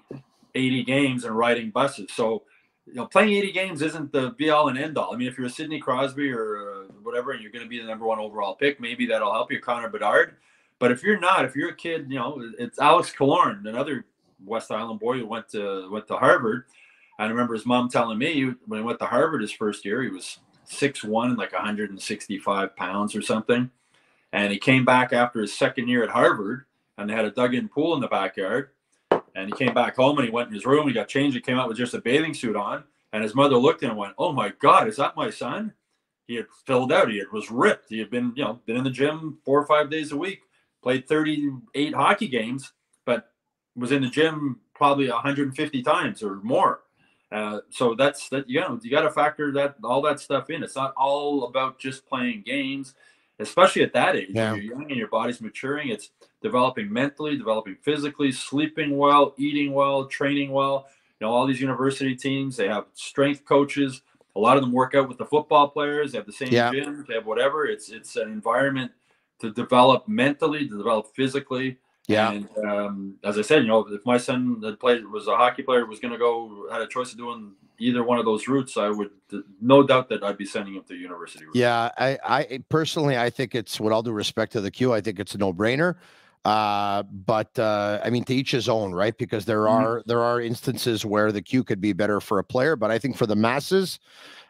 80 games and riding buses. So, you know, playing 80 games isn't the be all and end all. I mean, if you're a Sidney Crosby or uh, whatever, and you're going to be the number one overall pick, maybe that'll help you, Connor Bedard. But if you're not, if you're a kid, you know, it's Alex Killorn, another West Island boy who went to went to Harvard. I remember his mom telling me when he went to Harvard his first year, he was 6'1 and like 165 pounds or something. And he came back after his second year at Harvard and they had a dug in pool in the backyard. And he came back home and he went in his room. He got changed. He came out with just a bathing suit on. And his mother looked at him and went, Oh my God, is that my son? he had filled out. He was ripped. He had been, you know, been in the gym four or five days a week, played 38 hockey games, but was in the gym probably 150 times or more. Uh, so that's that. You know, you got to factor that all that stuff in. It's not all about just playing games, especially at that age. Yeah. You're young and your body's maturing. It's developing mentally, developing physically, sleeping well, eating well, training well. You know, all these university teams they have strength coaches. A lot of them work out with the football players. They have the same Yeah. gym. They have whatever. It's it's an environment to develop mentally, to develop physically. Yeah. And um, as I said, you know, if my son had played was a hockey player, was going to go had a choice of doing either one of those routes, I would no doubt that I'd be sending him to university. Route. Yeah, I, I personally, I think it's with all due respect to the Q, I think it's a no-brainer. Uh, but uh, I mean, to each his own, right? Because there Mhm. are there are instances where the Q could be better for a player, but I think for the masses,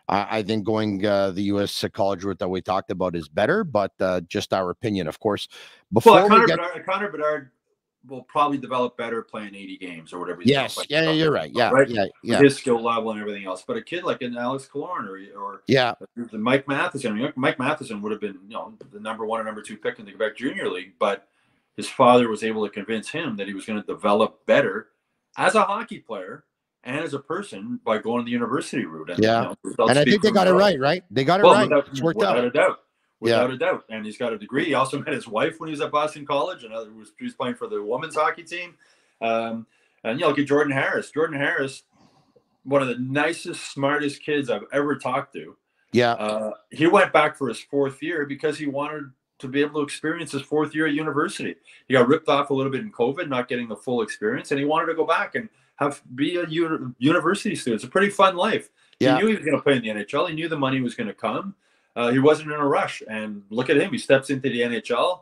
I, I think going uh, the U.S. college route that we talked about is better. But uh, just our opinion, of course. Before Well, we Connor get, Bedard, Connor Bedard will probably develop better playing 80 games or whatever. yes, doing, yeah, uh, you're right. Yeah, Right? yeah, yeah, His skill level and everything else, but a kid like an Alex Killorn or or yeah, the Mike Matheson. Mike Matheson would have been, you know, the number one or number two pick in the Quebec Junior League, but his father was able to convince him that he was going to develop better as a hockey player and as a person by going the university route. And, Yeah. you know, and I think they got it right, right? They got it Well, right. without, it's worked without out. a doubt. Yeah. Without a doubt. And he's got a degree. He also <laughs> met his wife when he was at Boston College, and other, was, he was playing for the women's hockey team. Um, and, you know, look at Jordan Harris. Jordan Harris, one of the nicest, smartest kids I've ever talked to. Yeah, Uh, he went back for his fourth year because he wanted to be able to experience his fourth year at university. He got ripped off a little bit in COVID, not getting the full experience, and he wanted to go back and have be a uni- university student. It's a pretty fun life. Yeah. He knew he was going to play in the NHL. He knew the money was going to come. Uh, he wasn't in a rush. And look at him. He steps into the NHL.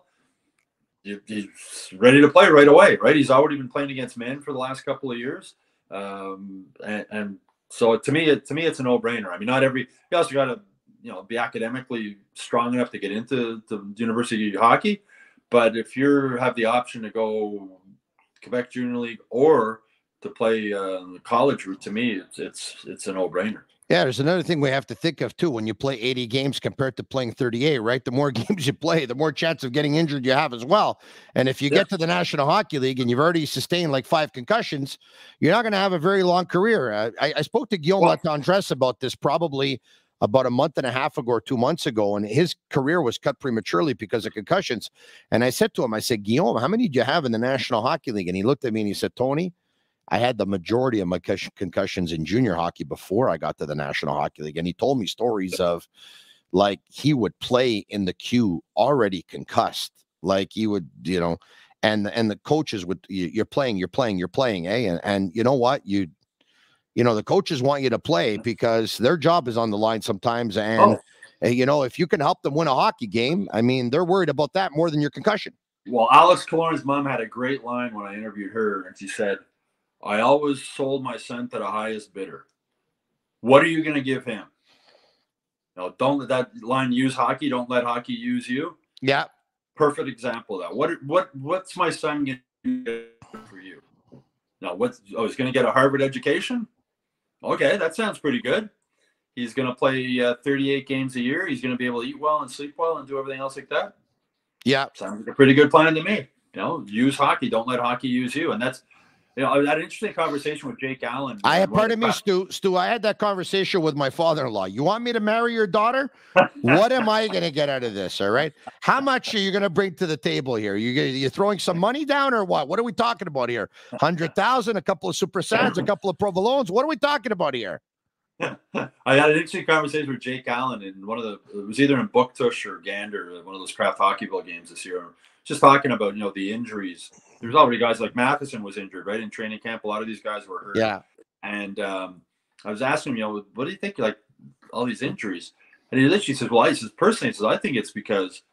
He- He's ready to play right away, right? He's already been playing against men for the last couple of years. Um, and, and so to me, it, to me, it's a no-brainer. I mean, not every. You also got to, you know, be academically strong enough to get into the university hockey. But if you have the option to go Quebec Junior League or to play uh, college route, to me, it's it's it's a no-brainer. Yeah, there's another thing we have to think of too. When you play 80 games compared to playing 38, right? The more <laughs> games you play, the more chance of getting injured you have as well. And if you Yeah. get to the National Hockey League and you've already sustained like five concussions, you're not going to have a very long career. Uh, I, I spoke to Guillaume Well- Latendresse about this probably about a month and a half ago or two months ago, and his career was cut prematurely because of concussions. And I said to him, I said, Guillaume, how many do you have in the National Hockey League? And he looked at me and he said, Tony, I had the majority of my concussions in junior hockey before I got to the National Hockey League. And he told me stories of like he would play in the Q already concussed. Like he would, you know, and and the coaches would you, you're playing, you're playing, you're playing, eh? And and you know what? You you know, the coaches want you to play because their job is on the line sometimes. And Oh. uh, you know, if you can help them win a hockey game, I mean, they're worried about that more than your concussion. Well, Alex Killorn's mom had a great line when I interviewed her, and she said, "I always sold my son to the highest bidder. What are you going to give him? No, don't let that line use hockey. Don't let hockey use you. Yeah. Perfect example of that. What what what's my son going to do for you? Now, what's oh, he's going to get a Harvard education? Okay, that sounds pretty good. He's going to play uh, 38 games a year. He's going to be able to eat well and sleep well and do everything else like that Yeah. sounds like a pretty good plan to me. You know, use hockey. Don't let hockey use you. And that's, you know, I had an interesting conversation with Jake Allen. I uh, had One pardon the me, Stu. Stu, I had that conversation with my father-in-law. You want me to marry your daughter? what am I going to get out of this? All right. How much are you going to bring to the table here? You you throwing some money down or what? What are we talking about here? Hundred thousand, a couple of super sads, a couple of provolones. What are we talking about here? <laughs> I had an interesting conversation with Jake Allen in one of the, it was either in Bouctouche or Gander, one of those Kraft Hockeyville games this year. Just talking about, you know, the injuries. There's already guys like Matheson was injured, right? In training camp, a lot of these guys were hurt. Yeah. And um, I was asking him, you know, what do you think, like all these injuries? And he literally says, well, he says, personally, he says, I think it's because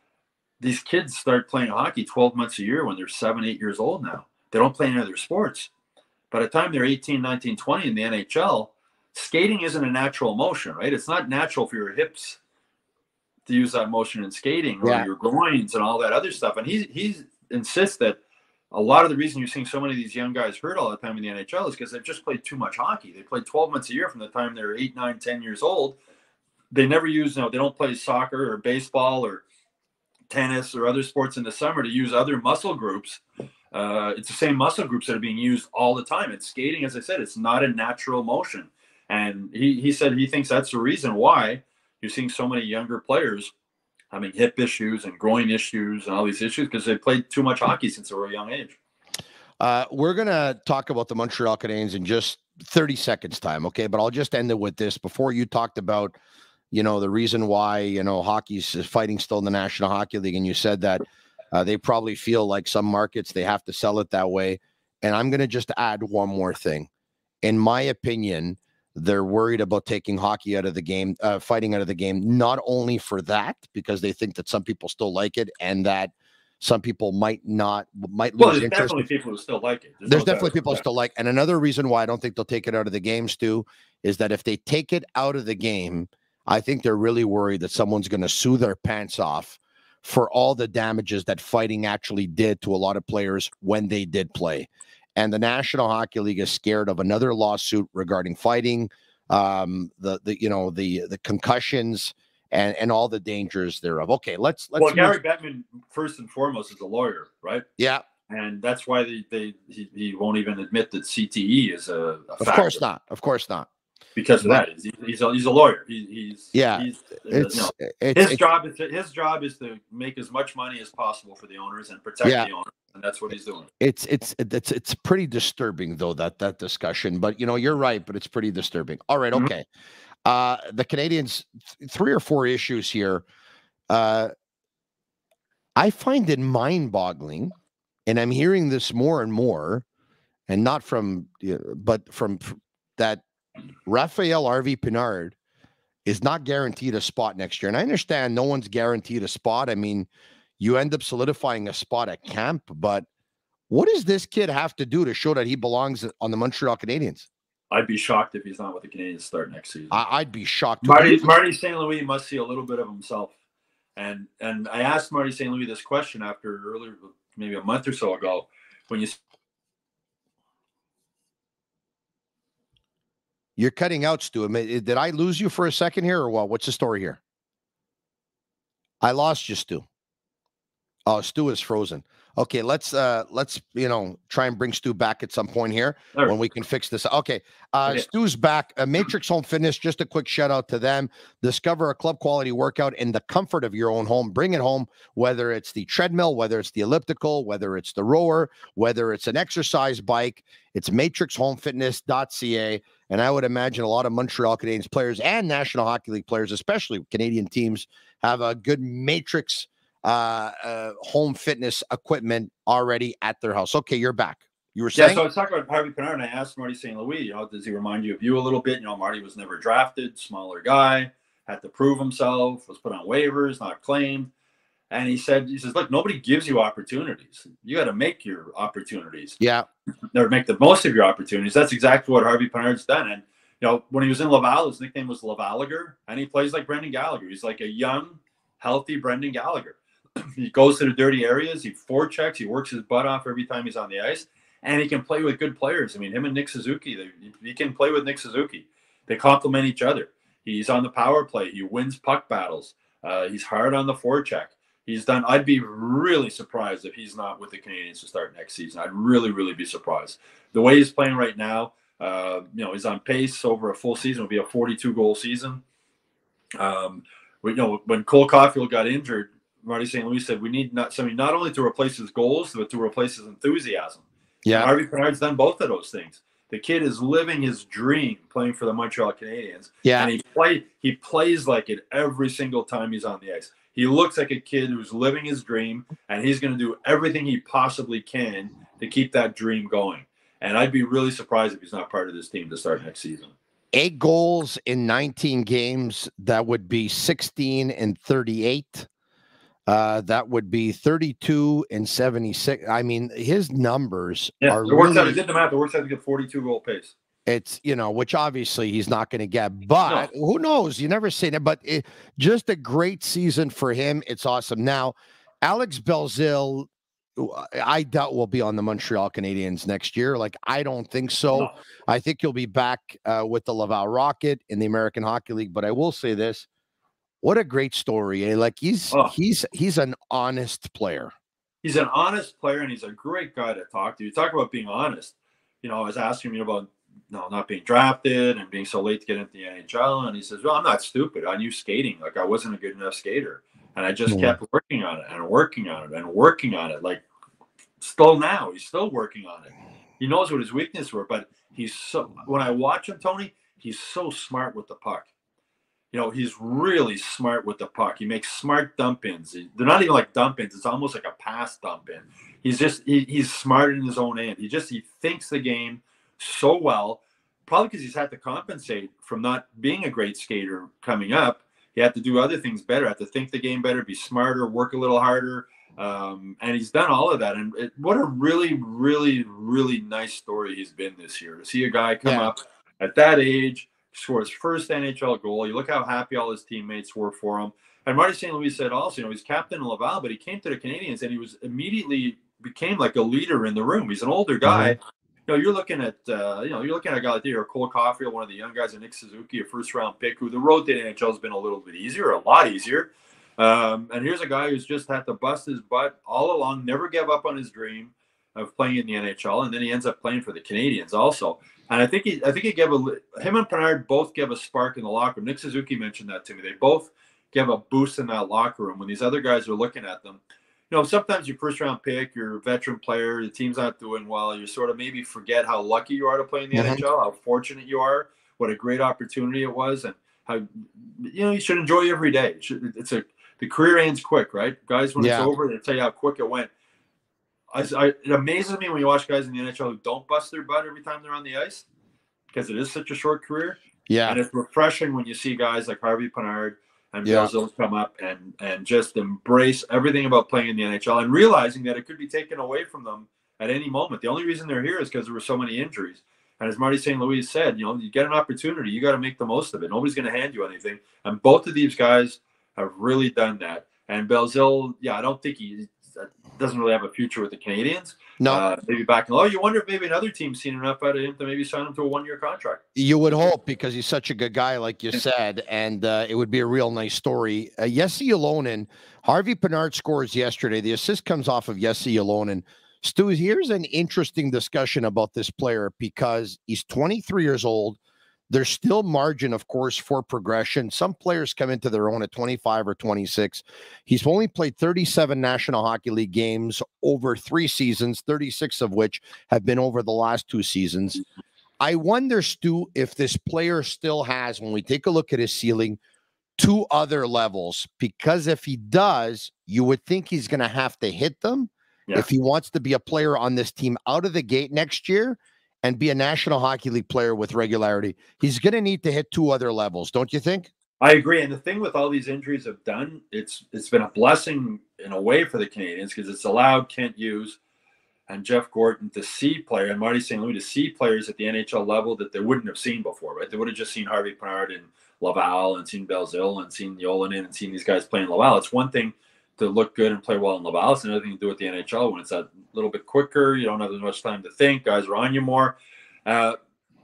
these kids start playing hockey 12 months a year when they're seven, eight years old now. They don't play any other sports. By the time they're 18, 19, 20 in the NHL, skating isn't a natural motion, right? It's not natural for your hips to use that motion in skating or Yeah. your groins and all that other stuff. And he he insists that a lot of the reason you're seeing so many of these young guys hurt all the time in the NHL is because they've just played too much hockey. They played 12 months a year from the time they're 8, 9, 10 years old. they never use you know they don't play soccer or baseball or tennis or other sports in the summer to use other muscle groups. Uh, it's the same muscle groups that are being used all the time. It's skating, as I said, it's not a natural motion. And he, he said he thinks that's the reason why you're seeing so many younger players having hip issues and groin issues and all these issues because they played too much hockey since they were a young age. Uh, we're going to talk about the Montreal Canadiens in just 30 seconds time, okay? But I'll just end it with this. Before you talked about, you know, the reason why, you know, hockey's is fighting still in the National Hockey League, and you said that uh, they probably feel like some markets they have to sell it that way. And I'm going to just add one more thing. In my opinion, they're worried about taking hockey out of the game, uh, fighting out of the game, not only for that, because they think that some people still like it and that some people might not might lose Well, there's interest. definitely people who still like it. There's no definitely people that. still like. And another reason why I don't think they'll take it out of the game, Stu, is that if they take it out of the game, I think they're really worried that someone's going to sue their pants off for all the damages that fighting actually did to a lot of players when they did play. And the National Hockey League is scared of another lawsuit regarding fighting, um, the the you know the the concussions and and all the dangers thereof. Okay, let's let's well, Gary Bettman, first and foremost, is a lawyer, right? yeah, And that's why they, they he, he won't even admit that CTE is a, a of factor course not, of course not. because of that. He's, he's, a, he's a lawyer. He, he's Yeah, He's, uh, It's know, it's, his it's job is to, his job is to make as much money as possible for the owners and protect Yeah. the owners, and that's what he's doing. it's it's it's it's pretty disturbing though that that discussion but you know you're right but it's pretty disturbing all right, Mhm. okay uh the canadiens th- three or four issues here uh i find it mind-boggling and i'm hearing this more and more and not from but from that Raphael Harvey Pinard is not guaranteed a spot next year. And I understand no one's guaranteed a spot. I mean, you end up solidifying a spot at camp, but what does this kid have to do to show that he belongs on the Montreal Canadiens? I'd be shocked if he's not with the Canadiens start next season. I, I'd be shocked. Marty Marty St. Louis must see a little bit of himself. And and I asked Marty St. Louis this question after earlier maybe a month or so ago when you You're cutting out, Stu. Did I lose you for a second here or what? What's the story here? I lost you, Stu. Oh, Stu is frozen. Okay, let's uh let's you know try and bring Stu back at some point here right. when we can fix this. Okay, uh Okay. Stu's back. Uh, Matrix Home Fitness. Just a quick shout out to them. Discover a club quality workout in the comfort of your own home. Bring it home, whether it's the treadmill, whether it's the elliptical, whether it's the rower, whether it's an exercise bike. It's matrixhomefitness.ca. And I would imagine a lot of Montreal Canadiens players and National Hockey League players, especially Canadian teams, have a good Matrix uh, uh, home fitness equipment already at their house. Okay, you're back. You were saying? Yeah, so I was talking about Harvey Pinard, and I asked Marty St. Louis, you know, does he remind you of you a little bit? You know, Marty was never drafted, smaller guy, had to prove himself, was put on waivers, not claimed. And he said, he says, look, nobody gives you opportunities. You got to make your opportunities. yeah, or make the most of your opportunities. That's exactly what Harvey Pinard's done. And you know, when he was in Laval, his nickname was Lavaliger, and he plays like Brendan Gallagher. He's like a young, healthy Brendan Gallagher. He goes to the dirty areas, he forechecks, he works his butt off every time he's on the ice, and he can play with good players. I mean, him and Nick Suzuki, they, he can play with Nick Suzuki. They complement each other. He's on the power play. He wins puck battles. Uh, he's hard on the forecheck. He's done. I'd be really surprised if he's not with the Canadiens to start next season. I'd really, really be surprised. The way he's playing right now, uh, you know, he's on pace over a full season. Will be a 42 goal season. Um, we, you know, when Cole Caufield got injured, Marty St. Louis said we need not somebody not only to replace his goals, but to replace his enthusiasm. yeah. Harvey Pinard's done both of those things. The kid is living his dream playing for the Montreal Canadiens. Yeah. And he play he plays like it every single time he's on the ice. He looks like a kid who's living his dream and he's going to do everything he possibly can to keep that dream going. And I'd be really surprised if he's not part of this team to start next season. Eight goals in 19 games. That would be 16 and 38. Uh, that would be 32 and 76. I mean, his numbers Yeah, are it works out. I really, did the math. It works out to get 42 goal pace. it's, you know, which obviously he's not going to get, but who knows? You never say that, but it, just a great season for him. It's awesome. Now, Alex Belzile, I doubt will be on the Montreal Canadiens next year. Like, I don't think so. No. I think he'll be back uh, with the Laval Rocket in the American Hockey League. But I will say this What a great story. Eh? Like he's Oh. he's he's an honest player. he's an honest player and he's a great guy to talk to. You talk about being honest. You know, I was asking him about you know, not being drafted and being so late to get into the NHL, and he says, "Well, I'm not stupid. I knew skating. Like I wasn't a good enough skater, and I just Yeah. kept working on it and working on it and working on it. Like still now, he's still working on it. He knows what his weaknesses were, but he's so. When I watch him, Tony, he's so smart with the puck. You know, he's really smart with the puck. He makes smart dump ins. They're not even like dump ins. It's almost like a pass dump in. He's just he, he's smart in his own end. He just he thinks the game so well. Probably because he's had to compensate from not being a great skater coming up. He had to do other things better. Had to think the game better, be smarter, work a little harder. Um, and he's done all of that. And it, what a really, really, really nice story he's been this year to see a guy come Yeah. up at that age, score his first NHL goal. You look how happy all his teammates were for him. And Marty St. Louis said also, you know, he's captain in Laval, but he came to the Canadiens and he was immediately became like a leader in the room. He's an older guy. You know, you're looking at, uh, you know, you're looking at a guy like there, Cole Caufield, one of the young guys, and Nick Suzuki, a first round pick, who the road to the NHL has been a little bit easier, a lot easier. Um, and here's a guy who's just had to bust his butt all along, never gave up on his dream of playing in the NHL, and then he ends up playing for the Canadiens also. And I think he, I think he gave a him and Bernard both gave a spark in the locker room. Nick Suzuki mentioned that to me. They both give a boost in that locker room when these other guys are looking at them. You know, sometimes your first round pick, you're a veteran player, the team's not doing well. You sort of maybe forget how lucky you are to play in the Mhm. NHL, how fortunate you are, what a great opportunity it was, and how you know you should enjoy every day. It's a the career ends quick, right? Guys, when Yeah. it's over, they tell you how quick it went. I, I, it amazes me when you watch guys in the NHL who don't bust their butt every time they're on the ice because it is such a short career. Yeah. And it's refreshing when you see guys like Harvey Pinard and Yeah. Belzile come up and and just embrace everything about playing in the NHL and realizing that it could be taken away from them at any moment. The only reason they're here is because there were so many injuries. And as Marty St. Louis said, you know, you get an opportunity, you got to make the most of it. Nobody's going to hand you anything. And both of these guys have really done that. And Belzile, yeah, I don't think he doesn't really have a future with the Canadiens. No. Uh, maybe back in low. You wonder if maybe another team's seen enough out of him to maybe sign him to a one year contract. You would hope because he's such a good guy, like you said, and uh, it would be a real nice story. Uh, Jesse Ylönen, Harvey Pinard scores yesterday. The assist comes off of Jesse Ylönen. Stu, here's an interesting discussion about this player because he's 23 years old. There's still margin, of course, for progression. Some players come into their own at 25 or 26. He's only played 37 National Hockey League games over three seasons, 36 of which have been over the last two seasons. I wonder, Stu, if this player still has, when we take a look at his ceiling, two other levels. Because if he does, you would think he's going to have to hit them Yeah. if he wants to be a player on this team out of the gate next year and be a National Hockey League player with regularity. He's going to need to hit two other levels, don't you think? I agree. And the thing with all these injuries have done, it's it's been a blessing in a way for the Canadiens because it's allowed Kent Hughes and Jeff Gorton to see player and Marty St. Louis to see players at the NHL level that they wouldn't have seen before, right? They would have just seen Harvey Pinard and Laval and seen Belzile and seen Ylönen and seen these guys playing Laval. It's one thing to look good and play well in Laval. It's another thing to do with the NHL when it's a little bit quicker. You don't have as much time to think. Guys are on you more. Uh,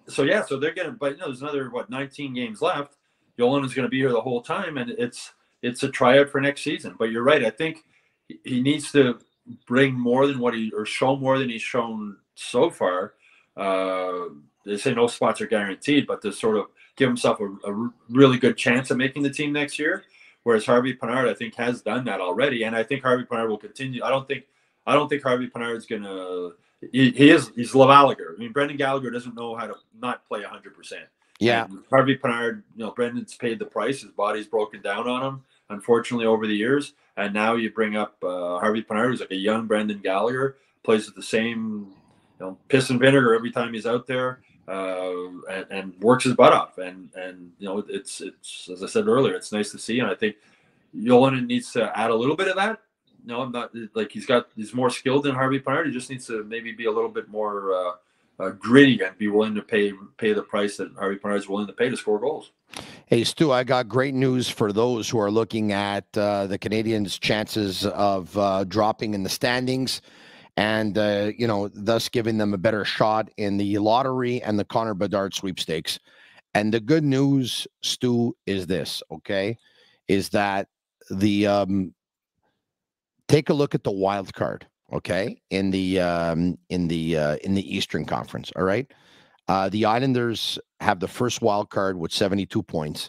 so yeah, so they're getting, but you know, there's another what 19 games left. Yolan is going to be here the whole time, and it's it's a tryout for next season. But you're right. I think he- needs to bring more than what he or show more than he's shown so far. Uh, they say no spots are guaranteed, but to sort of give himself a really good chance of making the team next year. Whereas Harvey Pinard, I think, has done that already, and I think Harvey Pinard will continue. I don't think I don't think Harvey Pinard's gonna. He, he is he's Lavaliger. I mean, Brendan Gallagher doesn't know how to not play 100. percent Yeah. and Harvey Pinard, you know, Brendan's paid the price. His body's broken down on him, unfortunately, over the years. And now you bring up uh, Harvey Pinard, who's like a young Brendan Gallagher, plays with the same, you know, piss and vinegar every time he's out there, uh, and, and works his butt off. And and you know, it's it's as I said earlier, it's nice to see. And I think Ylönen needs to add a little bit of that. No, I'm not like he's got he's more skilled than Harvey Pinard. He just needs to maybe be a little bit more. Uh, uh, gritty and be willing to pay pay the price that Harvey Pinard is willing to pay to score goals. Hey, Stu, I got great news for those who are looking at uh, the Canadiens' chances of uh, dropping in the standings and, uh, you know, thus giving them a better shot in the lottery and the Connor Bedard sweepstakes. And the good news, Stu, is this, okay? is that the um, take a look at the wild card, okay, in the um, in the uh, in the Eastern Conference. All right, uh, the Islanders have the first wild card with 72 points.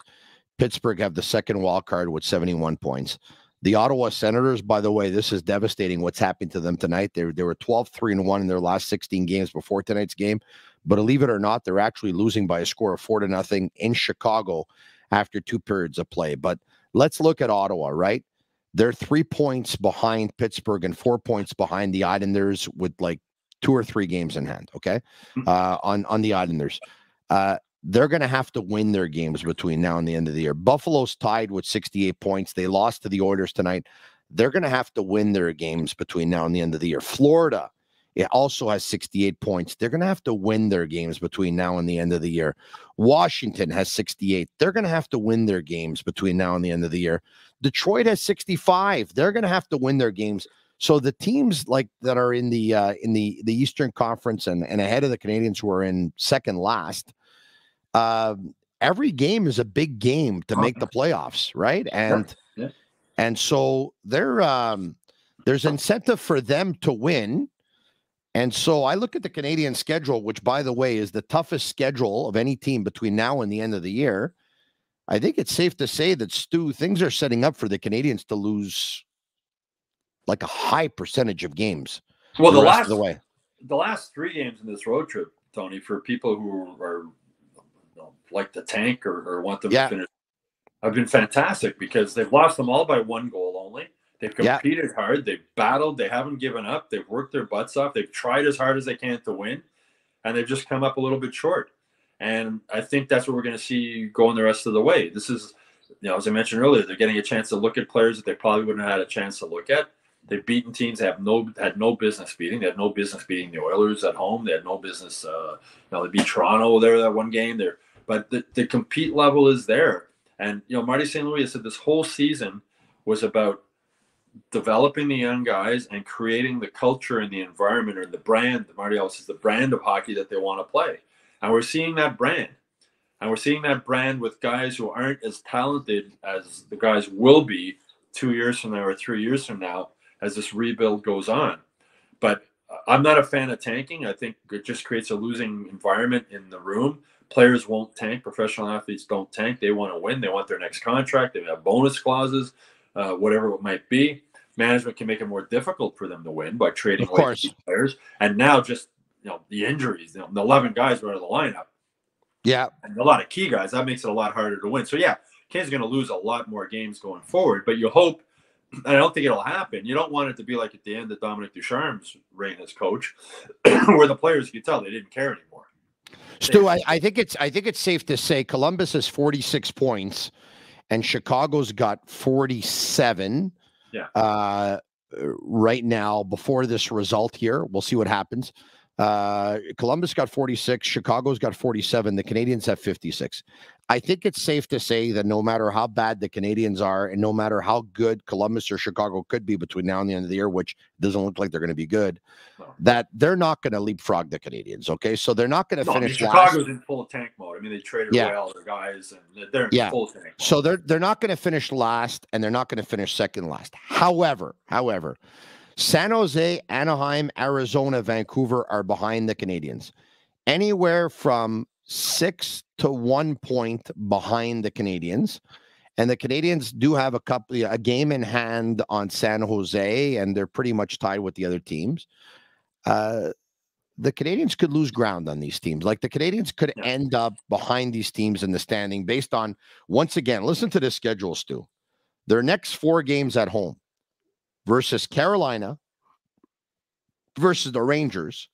Pittsburgh have the second wild card with 71 points. The Ottawa Senators, by the way, this is devastating what's happened to them tonight. They, they were 12 3 and 1 in their last 16 games before tonight's game. But believe it or not, they're actually losing by a score of 4 to nothing in Chicago after two periods of play. But let's look at Ottawa, right? They're three points behind Pittsburgh and four points behind the Islanders with like two or three games in hand. Okay. Hmm. Uh, on, on the Islanders. Uh, they're going to have to win their games between now and the end of the year. Buffalo's tied with 68 points. They lost to the Oilers tonight. They're going to have to win their games between now and the end of the year. Florida, it also has 68 points. They're going to have to win their games between now and the end of the year. Washington has 68. They're going to have to win their games between now and the end of the year. Detroit has 65. They're going to have to win their games. So the teams like that are in the uh, in the the Eastern Conference and, and ahead of the Canadiens who are in second last, um, every game is a big game to make the playoffs, right? And Yeah. and so there um, there's incentive for them to win. And so I look at the Canadian schedule, which by the way is the toughest schedule of any team between now and the end of the year. I think it's safe to say that Stu things are setting up for the Canadiens to lose like a high percentage of games. Well, the, rest last the way. the last three games in this road trip, Tony, for people who are like the tank or, or want them Yeah. to finish, I've been fantastic because they've lost them all by one goal only. They've Yeah. competed hard. They've battled. They haven't given up. They've worked their butts off. They've tried as hard as they can to win, and they've just come up a little bit short. And I think that's what we're going to see going the rest of the way. This is, you know, as I mentioned earlier, they're getting a chance to look at players that they probably wouldn't have had a chance to look at. They've beaten teams they have no had no business beating. They had no business beating the Oilers at home. They had no business. Uh, you know, they beat Toronto there that one game. There, but the, the compete level is there. And you know, Marty St. Louis said this whole season was about developing the young guys and creating the culture and the environment or the brand. Marty always says the brand of hockey that they want to play, and we're seeing that brand. And we're seeing that brand with guys who aren't as talented as the guys will be two years from now or three years from now as this rebuild goes on. But uh, I'm not a fan of tanking. I think it just creates a losing environment in the room. Players won't tank. Professional athletes don't tank. They want to win. They want their next contract. They have bonus clauses, uh, whatever it might be. Management can make it more difficult for them to win by trading away players. And now just you know the injuries. You know, the 11 guys were out of the lineup Yeah, and a lot of key guys, that makes it a lot harder to win. So yeah, Kane's going to lose a lot more games going forward. But you hope, and I don't think it'll happen. You don't want it to be like at the end of Dominique Ducharme's reign as coach, <clears throat> where the players you could tell they didn't care anymore. Stu, I, I think it's I think it's safe to say Columbus has 46 points and Chicago's got 47. Yeah. Uh, right now, before this result here, we'll see what happens. Uh, Columbus got 46, Chicago's got 47, the Canadiens have 56. I think it's safe to say that no matter how bad the Canadiens are, and no matter how good Columbus or Chicago could be between now and the end of the year, which doesn't look like they're going to be good, No. that they're not going to leapfrog the Canadiens. Okay, so they're not going to No, I mean, finish last. Chicago's in full tank mode. I mean, they traded Yeah. away all their guys, and they're in Yeah. full tank. Mode. So they're they're not going to finish last, and they're not going to finish second last. However, however, San Jose, Anaheim, Arizona, Vancouver are behind the Canadiens, anywhere from six to one point behind the Canadiens. And the Canadiens do have a couple a game in hand on San Jose, and they're pretty much tied with the other teams. Uh, the Canadiens could lose ground on these teams. Like the Canadiens could Yeah. end up behind these teams in the standing based on once again, listen to this schedule, Stu. Their next four games at home versus Carolina, versus the Rangers,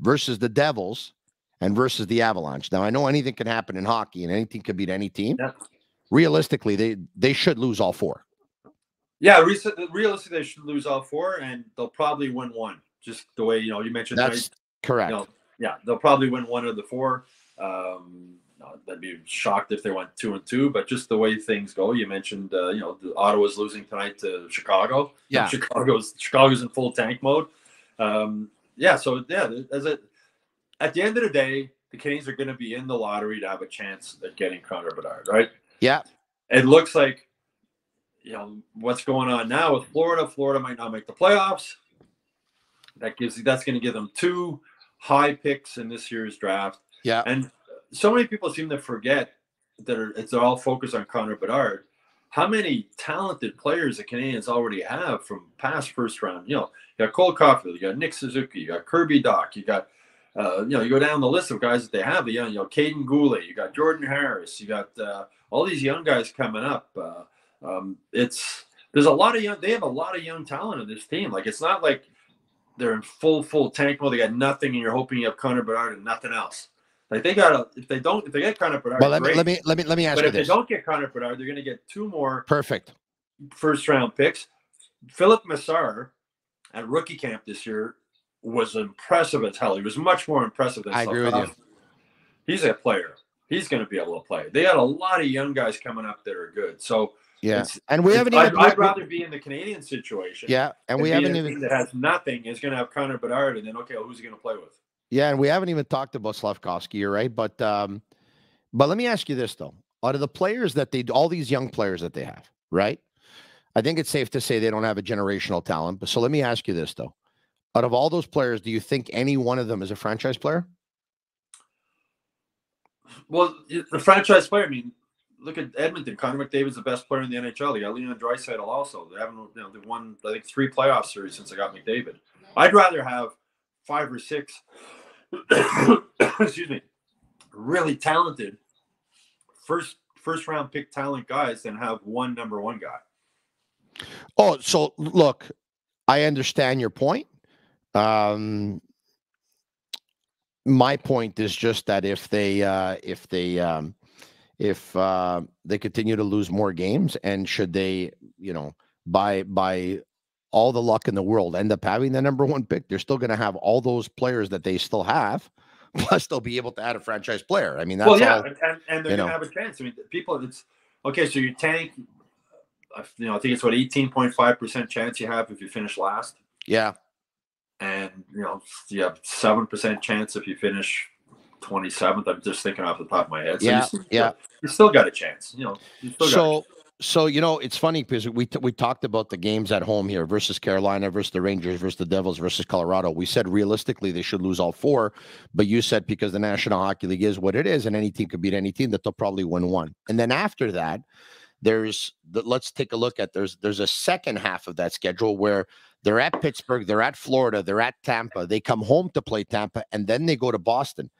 versus the Devils, and versus the Avalanche. Now I know anything can happen in hockey and anything can beat any team. Yeah. Realistically, they they should lose all four. Yeah, realistically, they should lose all four, and they'll probably win one. Just the way you know you mentioned. That's correct. you know, yeah, they'll probably win one of the four. Um, I'd be shocked if they went two and two, but just the way things go, you mentioned, uh, you know, Ottawa's losing tonight to Chicago. Yeah. Chicago's Chicago's in full tank mode. Um, yeah, so yeah, as a at the end of the day, the Canadiens are going to be in the lottery to have a chance at getting Connor Bedard, right? Yeah. It looks like you know what's going on now with Florida. Florida might not make the playoffs. That gives that's going to give them two high picks in this year's draft. Yeah. And so many people seem to forget that it's all focused on Connor Bedard. How many talented players the Canadiens already have from past first round? You know, you got Cole Caufield, you got Nick Suzuki, you got Kirby Dach, you got uh, you know, you go down the list of guys that they have. You know, you know Kaiden Guhle, you got Jordan Harris, you got uh, all these young guys coming up. Uh, um, it's there's a lot of young. They have a lot of young talent in this team. Like it's not like they're in full full tank mode. They got nothing, and you're hoping you have Connor Bedard and nothing else. Like they got to if they don't if they get Connor Bedard. Well, let me great. let me let me let me ask But you if this. they don't get Connor Bedard, they're going to get two more Perfect. first round picks. Filip Mesar at rookie camp this year was impressive as hell. He was much more impressive than I agree with you. He's a player. He's going to be able to play. They got a lot of young guys coming up that are good. So Yeah, it's- and we haven't I'd, even. I'd rather be in the Canadian situation. yeah, and we haven't a even. that has nothing is going to have Connor Bedard, and then okay, well, who's he going to play with? Yeah, and we haven't even talked about Slavkovsky. Right, but um, but let me ask you this though: out of the players that they, all these young players that they have, right? I think it's safe to say they don't have a generational talent. But so let me ask you this though: out of all those players, do you think any one of them is a franchise player? Well, the franchise player. I mean, look at Edmonton. Connor McDavid's the best player in the NHL. They got Leon Draisaitl also. They haven't, you know, they've won I think three playoff series since they got McDavid. I'd rather have five or six. <coughs> excuse me, really talented first first round pick talent guys than have one number one guy. Oh, so look, I understand your point. Um, my point is just that if they uh, if they um, if uh, they continue to lose more games, and should they, you know, by by all the luck in the world end up having the number one pick, they're still going to have all those players that they still have. <laughs> Plus, they'll be able to add a franchise player. I mean, that's well, yeah, all. and, and, they're gonna have a chance. I mean, people, it's okay. So you tank. uh, You know, I think it's what eighteen point five percent chance you have if you finish last. Yeah, and you know you have seven percent chance if you finish twenty seventh. I'm just thinking off the top of my head. So Yeah, you still, yeah. you still got a chance. You know, you still got a So, so you know, it's funny because we we talked about the games at home here versus Carolina versus the Rangers versus the Devils versus Colorado. We said realistically they should lose all four, but you said because the National Hockey League is what it is, and any team could beat any team, that they'll probably win one. And then after that, there's the, let's take a look at there's there's a second half of that schedule where they're at Pittsburgh, they're at Florida, they're at Tampa, they come home to play Tampa, and then they go to Boston.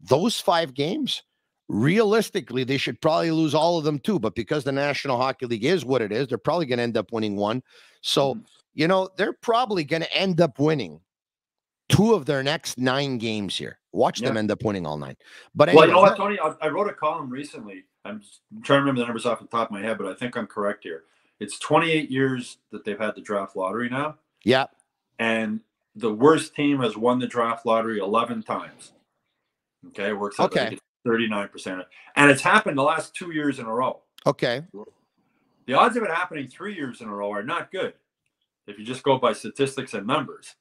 Those five games realistically, they should probably lose all of them too. But because the National Hockey League is what it is, they're probably going to end up winning one. So, Mm-hmm. you know, they're probably going to end up winning two of their next nine games here. Watch them end up winning all nine. But well, you know what, Tony? I, I wrote a column recently. I'm trying to remember the numbers off the top of my head, but I think I'm correct here. It's 28 years that they've had the draft lottery now, yeah, and the worst team has won the draft lottery 11 times. Okay, it works out Okay. 39 percent, and it's happened the last two years in a row. okay, The odds of it happening three years in a row are not good if you just go by statistics and numbers.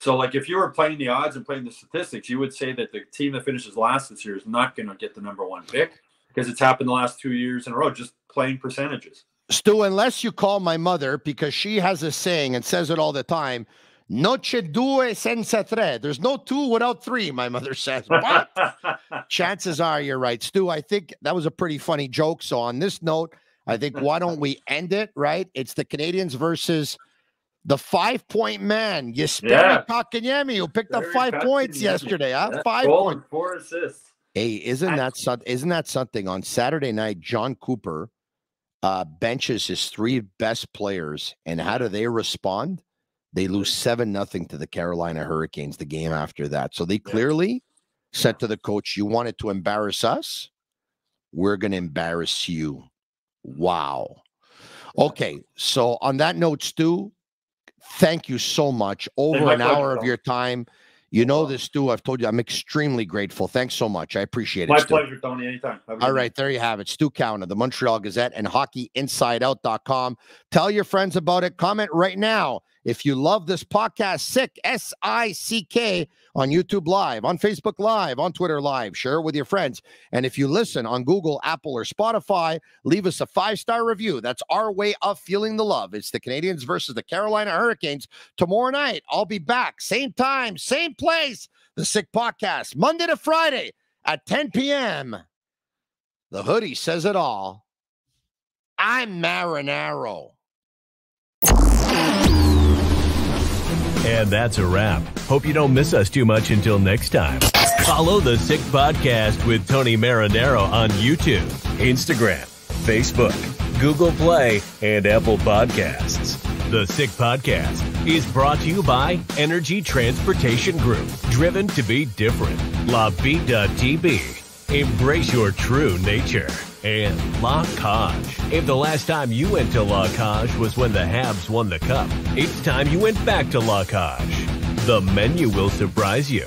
So, like if you were playing the odds and playing the statistics, you would say that the team that finishes last this year is not going to get the number one pick because it's happened the last two years in a row, just playing percentages. Stu. Unless you call my mother because she has a saying and says it all the time. Noche due senza tre. There's no two without three, my mother says. <laughs> What? chances are you're right, Stu. I think that was a pretty funny joke. So on this note, I think why don't we end it? Right? It's the Canadiens versus the five point man, Jesperi Yeah. Kotkaniemi, who picked up Very five points yesterday. Huh? Five goal points. four assists. Hey, isn't that some, isn't that something? On Saturday night, Jon Cooper uh, benches his three best players, and how do they respond? They lose seven nothing to the Carolina Hurricanes the game after that. So they clearly said to the coach, "You wanted to embarrass us, we're going to embarrass you." Wow. Okay, so on that note, Stu, thank you so much. Over an hour of your time. You know this, Stu. I've told you I'm extremely grateful. Thanks so much. I appreciate it. My Stu. pleasure, Tony. Anytime. All right, there you have it. Stu Cowan of the Montreal Gazette and hockeyinsideout.com. Tell your friends about it. Comment right now If you love this podcast, Sick, S I C K, on YouTube Live, on Facebook Live, on Twitter Live, share it with your friends. And if you listen on Google, Apple, or Spotify, leave us a five star review. That's our way of feeling the love. It's the Canadiens versus the Carolina Hurricanes. Tomorrow night, I'll be back, same time, same place. The Sick Podcast, Monday to Friday at 10 p.m. The hoodie says it all. I'm Marinaro. And that's a wrap. Hope you don't miss us too much until next time. Follow the Sick Podcast with Tony Marinaro on YouTube, Instagram, Facebook, Google Play, and Apple Podcasts. The Sick Podcast is brought to you by Energy Transportation Group, driven to be different. La Vida TV. Embrace your true nature. And La Cage. If the last time you went to La Cage was when the Habs won the cup, it's time you went back to La Cage. The menu will surprise you.